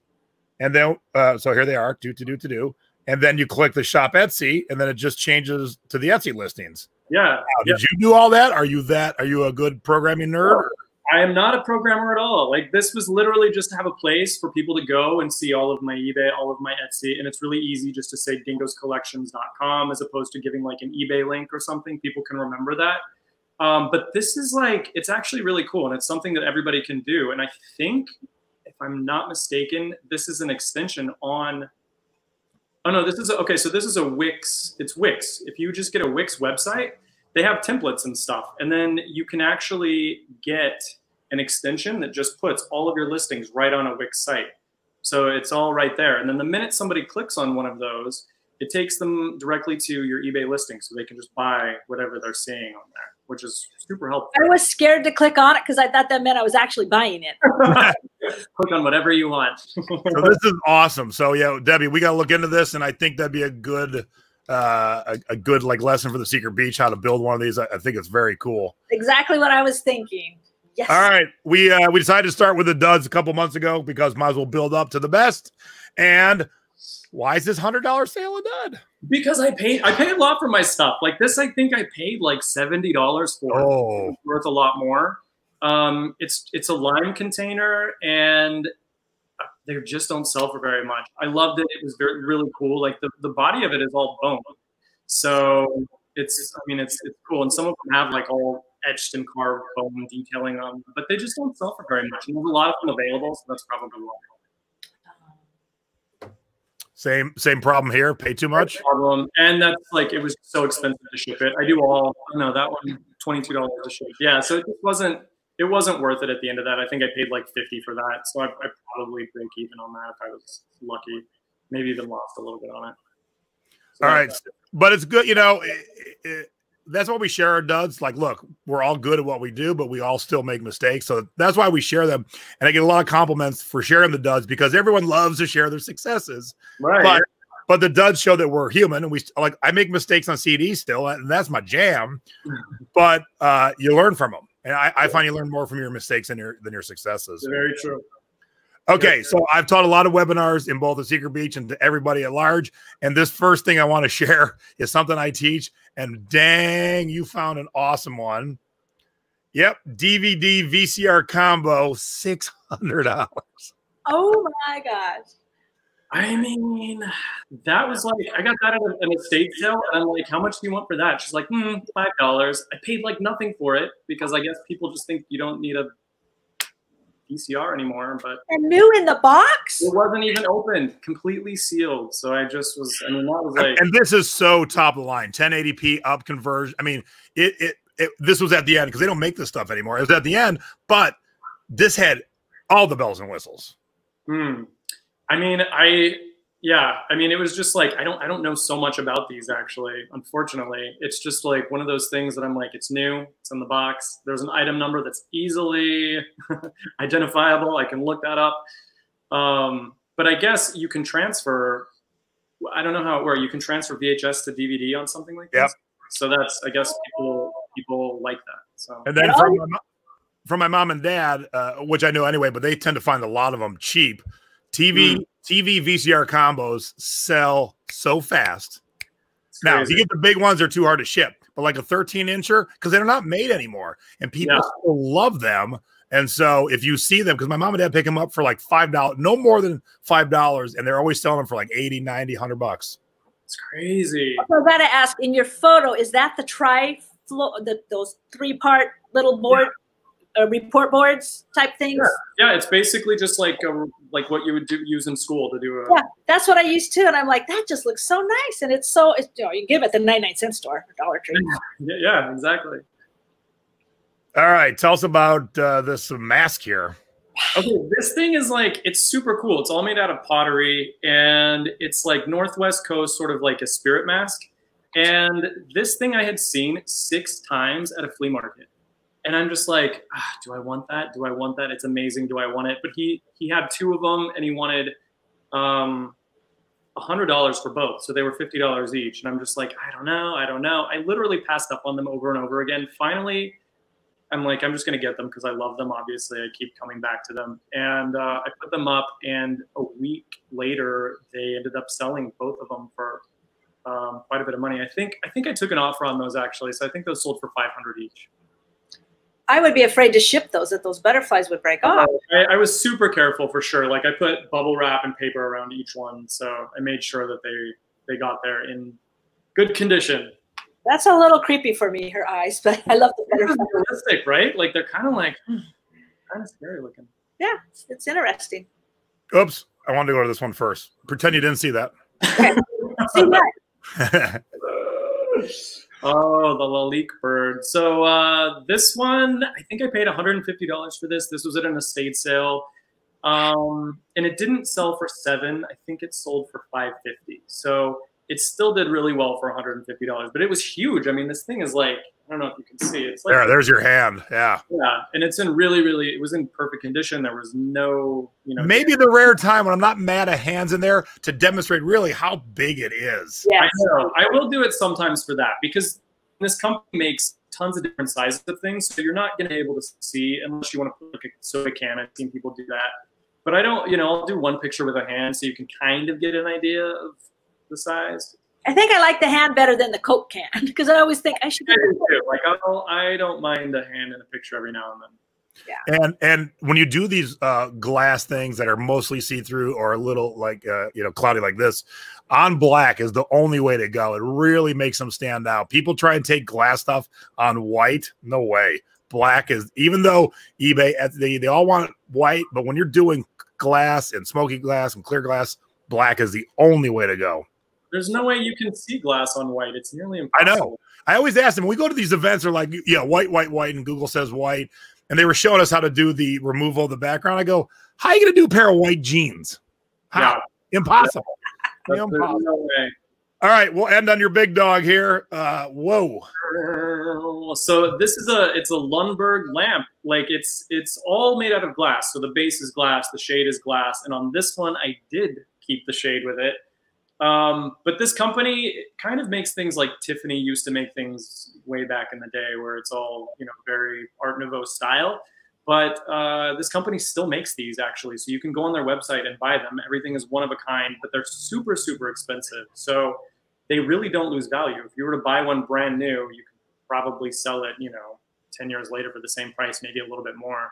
And then, uh, so here they are, do to do to do. And then you click the shop Etsy, and then it just changes to the Etsy listings. Yeah, Now, yeah. did you do all that? Are you that? Are you a good programming nerd? I am not a programmer at all. Like this was literally just to have a place for people to go and see all of my eBay, all of my Etsy, and it's really easy just to say dingoscollections.com as opposed to giving like an eBay link or something. People can remember that. Um, but this is like it's actually really cool and it's something that everybody can do. And I think, if I'm not mistaken, this is an extension on. Oh no, this is a, okay. So this is a Wix. It's Wix. If you just get a Wix website, they have templates and stuff, and then you can actually get an extension that just puts all of your listings right on a Wix site. So it's all right there. And then the minute somebody clicks on one of those, it takes them directly to your eBay listing so they can just buy whatever they're seeing on there, which is super helpful. I was scared to click on it because I thought that meant I was actually buying it. Click on whatever you want. So this is awesome. So yeah, Debbie, we got to look into this, and I think that'd be a good, uh, a, a good like lesson for the Secret Beach how to build one of these. I, I think it's very cool. Exactly what I was thinking. Yes. All right, we uh, we decided to start with the duds a couple months ago because might as well build up to the best. And why is this hundred dollar sale a dud? because I paid I pay a lot for my stuff. Like this, I think I paid like seventy dollars for. Oh, It's worth a lot more. Um, it's it's a lime container, and they just don't sell for very much. I loved it. It was very really cool. Like the, the body of it is all bone, so it's I mean it's it's cool. And some of them have like all etched and carved bone detailing on, them, but they just don't sell for very much. And there's a lot of them available, so that's probably why. same same problem here. Pay too much. problem. And that's like it was so expensive to ship it. I do all know that one twenty two dollars to ship. Yeah, so it just wasn't it wasn't worth it at the end of that. I think I paid like fifty for that, so I, I probably break even on that if I was lucky. Maybe even lost a little bit on it. So All right, but it's good. You know, it, it, that's why we share our duds. Like, look, we're all good at what we do, but we all still make mistakes. So that's why we share them. And I get a lot of compliments for sharing the duds because everyone loves to share their successes. right. But but the duds show that we're human, and we like I make mistakes on CDs still, and that's my jam. But uh, you learn from them, and I, I find you learn more from your mistakes than your than your successes. Very true. Okay, so I've taught a lot of webinars in both the Secret Beach and to everybody at large. And this first thing I want to share is something I teach. And dang, you found an awesome one. Yep, DVD VCR combo, six hundred dollars. Oh my gosh. I mean, that was like I got that at an estate sale, and I'm like, "How much do you want for that?" She's like, hmm, five dollars." I paid like nothing for it because I guess people just think you don't need a VCR anymore, but And new in the box? it wasn't even opened, completely sealed. So I just was. I mean, that was like, And this is so top of the line, 1080p up conversion. I mean, it it, it this was at the end because they don't make this stuff anymore. It was at the end, but this had all the bells and whistles. Hmm. I mean, I yeah. I mean, it was just like I don't I don't know so much about these actually. Unfortunately, it's just like one of those things that I'm like, it's new, it's in the box. There's an item number that's easily identifiable. I can look that up. Um, but I guess you can transfer. I don't know how it works. You can transfer VHS to DVD on something like Yep. this. So that's I guess people people like that. So And then from my, from my mom and dad, uh, which I know anyway, but they tend to find a lot of them cheap. TV Mm. TV VCR combos sell so fast. Now, if you get the big ones, they're too hard to ship. But like a 13 incher, because they're not made anymore, and people Yeah. still love them. And so if you see them, because my mom and dad pick them up for like five dollars, no more than five dollars, and they're always selling them for like 80, 90, 100 bucks. it's crazy. So I gotta ask, in your photo, is that the tri floor, the, those three part little board, uh, report boards type things? Yeah, it's basically just like a, like what you would do use in school to do a Yeah, that's what I used too, and I'm like, that just looks so nice, and it's so it's, you know you give it the 99 cent store Dollar Tree. Yeah, yeah, exactly. All right, tell us about uh, this mask here. Okay, this thing is like it's super cool. It's all made out of pottery, and it's like Northwest Coast, sort of like a spirit mask. And this thing I had seen six times at a flea market, and I'm just like, ah, do I want that? Do I want that? It's amazing. Do I want it? But he he had two of them, and he wanted um, hundred dollars for both, so they were fifty dollars each. And I'm just like, I don't know, I don't know. I literally passed up on them over and over again. Finally, I'm like, I'm just gonna get them because I love them. Obviously, I keep coming back to them, and uh, I put them up. And a week later, they ended up selling both of them for um, quite a bit of money. I think I think I took an offer on those actually, so I think those sold for 500 each. I would be afraid to ship those that those butterflies would break off. I, I, was super careful for sure. Like I put bubble wrap and paper around each one, so I made sure that they they got there in good condition. That's a little creepy for me, her eyes, but I love the butterflies. realistic, right? Like they're kind of like hmm, kind of scary looking. Yeah, it's interesting. Oops, I wanted to go to this one first. Pretend you didn't see that. Okay. see what? Oh, the Lalique bird. So uh, this one, I think I paid $150 for this. This was at an estate sale. Um, and it didn't sell for seven. I think it sold for 550. So it still did really well for $150, but it was huge. I mean, this thing is like, I don't know if you can see it. It's like, there, there's your hand. Yeah. Yeah. And it's in really, really, it was in perfect condition. There was no, you know, maybe the rare time when I'm not mad at hands in there to demonstrate really how big it is. Yeah. I know. I will do it sometimes for that because this company makes tons of different sizes of things. So you're not going to be able to see unless you want to put like a soda can. I've seen people do that. But I don't, you know, I'll do one picture with a hand so you can kind of get an idea of the size. I think I like the hand better than the Coke can because I always think I should. I do too. Like I'll, I don't mind the hand in a picture every now and then. Yeah. And and when you do these uh, glass things that are mostly see through or a little like uh, you know cloudy like this, on black is the only way to go. It really makes them stand out. People try and take glass stuff on white. No way. Black is even though eBay they they all want white, but when you're doing glass and smoky glass and clear glass, black is the only way to go. There's no way you can see glass on white. It's nearly impossible. I know. I always ask them. We go to these events. They're like, yeah, white, white, white, and Google says white. And they were showing us how to do the removal of the background. I go, how are you going to do a pair of white jeans? How? Yeah. Impossible. Yeah. Impossible. No. All right, we'll end on your big dog here. Uh, whoa. So this is a it's a Lundberg lamp. Like it's it's all made out of glass. So the base is glass, the shade is glass, and on this one I did keep the shade with it. Um, but this company kind of makes things like Tiffany used to make things way back in the day, where it's all you know very Art Nouveau style. But uh, this company still makes these actually, so you can go on their website and buy them. Everything is one of a kind, but they're super super expensive. So they really don't lose value. If you were to buy one brand new, you could probably sell it, you know, ten years later for the same price, maybe a little bit more,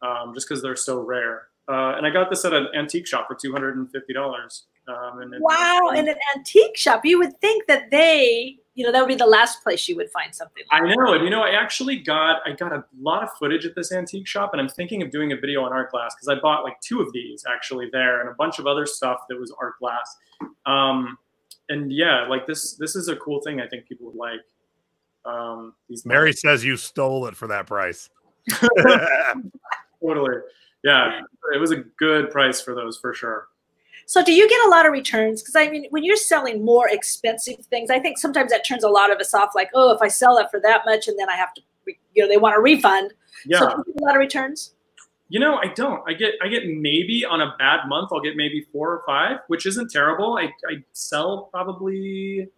um, just because they're so rare. Uh, and I got this at an antique shop for two hundred and fifty dollars. Um, and wow, in an antique shop, you would think that they, you know, that would be the last place you would find something. Like I know, and you know, I actually got I got a lot of footage at this antique shop, and I'm thinking of doing a video on art glass because I bought like two of these actually there, and a bunch of other stuff that was art glass. Um, and yeah, like this this is a cool thing. I think people would like. Um, these Mary says you stole it for that price. totally. Yeah, it was a good price for those for sure. So do you get a lot of returns? Because I mean, when you're selling more expensive things, I think sometimes that turns a lot of us off. Like, oh, if I sell that for that much, and then I have to, you know, they want a refund. Yeah. So do you get a lot of returns? You know, I don't. I get I get maybe on a bad month, I'll get maybe four or five, which isn't terrible. I, I sell probably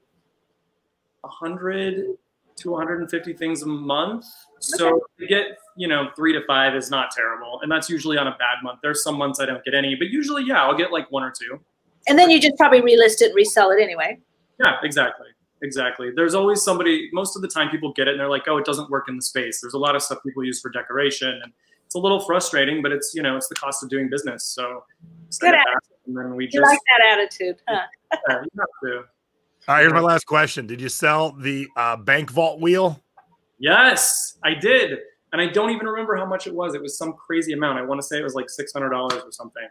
a hundred to 150 things a month. So to get you know, three to five is not terrible. And that's usually on a bad month. There's some months I don't get any, but usually, yeah, I'll get like one or two. And then you just probably relist it and resell it anyway. Yeah, exactly. Exactly. There's always somebody, most of the time people get it and they're like, oh, it doesn't work in the space. There's a lot of stuff people use for decoration and it's a little frustrating, but it's, you know, it's the cost of doing business. So Good and then we just you like that attitude, huh? yeah, you have to. All right, here's my last question. Did you sell the uh, bank vault wheel? Yes, I did and I don't even remember how much it was. It was some crazy amount. I want to say it was like six hundred dollars or something.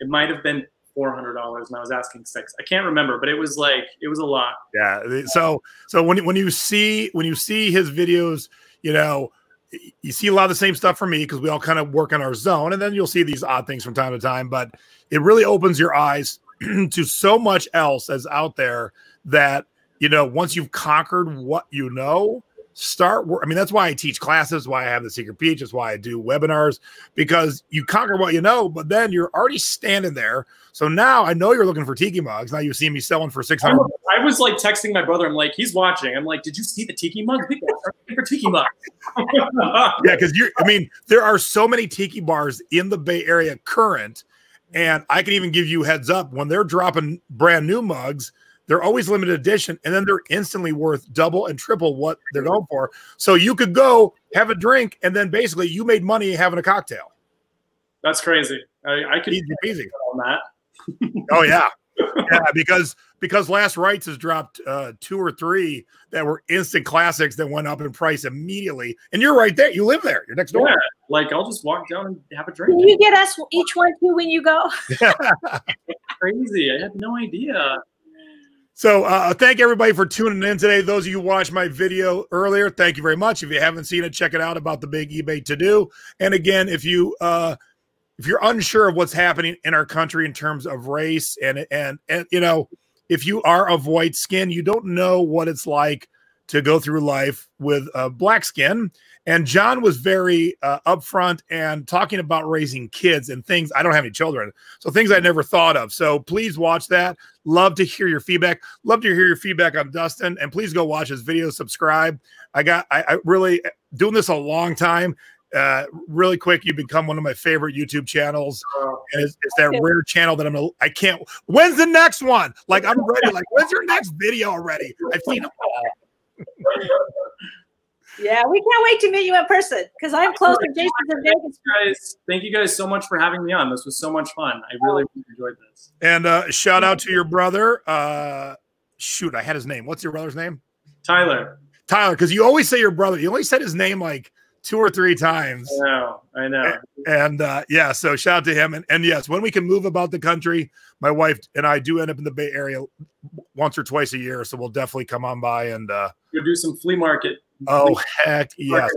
It might have been four hundred dollars, and I was asking six. I can't remember, but it was like it was a lot. Yeah. So so when when you see when you see his videos, you know you see a lot of the same stuff from me because we all kind of work in our zone, and then you'll see these odd things from time to time. But it really opens your eyes to so much else as out there that you know once you've conquered what you know start i mean that's why i teach classes why i have the secret peach that's why i do webinars because you conquer what you know but then you're already standing there. So now i know you're looking for tiki mugs. Now you see me selling for 600 i was like texting my brother. I'm like he's watching. I'm like did you see the tiki mugs? People are looking for tiki mugs. Yeah because you're i mean there are so many tiki bars in the bay area current and i can even give you heads up when they're dropping brand new mugs they're always limited edition, and then they're instantly worth double and triple what they're going for. So you could go have a drink, and then basically you made money having a cocktail. That's crazy. I, I could easy peasy on that. oh yeah, yeah. Because because Last Rites has dropped uh, two or three that were instant classics that went up in price immediately, and you're right there. You live there. You're next door. Yeah, like I'll just walk down and have a drink. Can you get us each one too when you go? crazy. I had no idea. So, uh, thank everybody for tuning in today. Those of you who watched my video earlier, thank you very much. If you haven't seen it, check it out about the big eBay to do. And again, if you uh, if you're unsure of what's happening in our country in terms of race and and and you know, if you are of white skin, you don't know what it's like to go through life with uh, black skin. And John was very uh, upfront and talking about raising kids and things. I don't have any children, so things I never thought of. So please watch that. Love to hear your feedback. Love to hear your feedback on Dustin, and please go watch his video. Subscribe. I got. I, I really doing this a long time. Uh, really quick, you become one of my favorite YouTube channels. And it's, it's that rare channel that I'm. I can't. When's the next one? Like I'm ready. Like when's your next video already? I've seen them all. Yeah, we can't wait to meet you in person because I'm close to Jason in Vegas. Guys, thank you guys so much for having me on. This was so much fun. I really, really enjoyed this. And uh, shout out to your brother. Uh, shoot, I had his name. What's your brother's name? Tyler. Tyler, because you always say your brother. You only said his name like two or three times. I know, I know. And, and uh, yeah, so shout out to him. And, and yes, when we can move about the country, my wife and I do end up in the Bay Area once or twice a year. So we'll definitely come on by and uh, go do some flea market Oh, heck yes.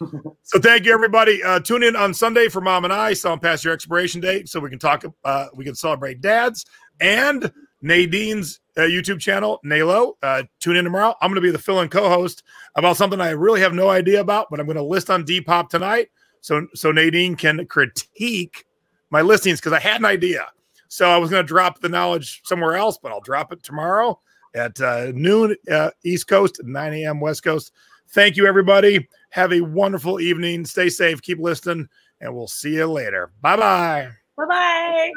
so thank you, everybody. Uh, tune in on Sunday for Mom and I, selling past your expiration date, so we can talk. Uh, we can celebrate dads and Nadine's uh, YouTube channel, Nalo. Uh, tune in tomorrow. I'm going to be the fill-in co-host about something I really have no idea about, but I'm going to list on Depop tonight, so so Nadine can critique my listings because I had an idea. So I was going to drop the knowledge somewhere else, but I'll drop it tomorrow at uh, noon uh, East Coast, 9 a.m. West Coast. Thank you, everybody. Have a wonderful evening. Stay safe. Keep listening, and we'll see you later. Bye bye. Bye bye.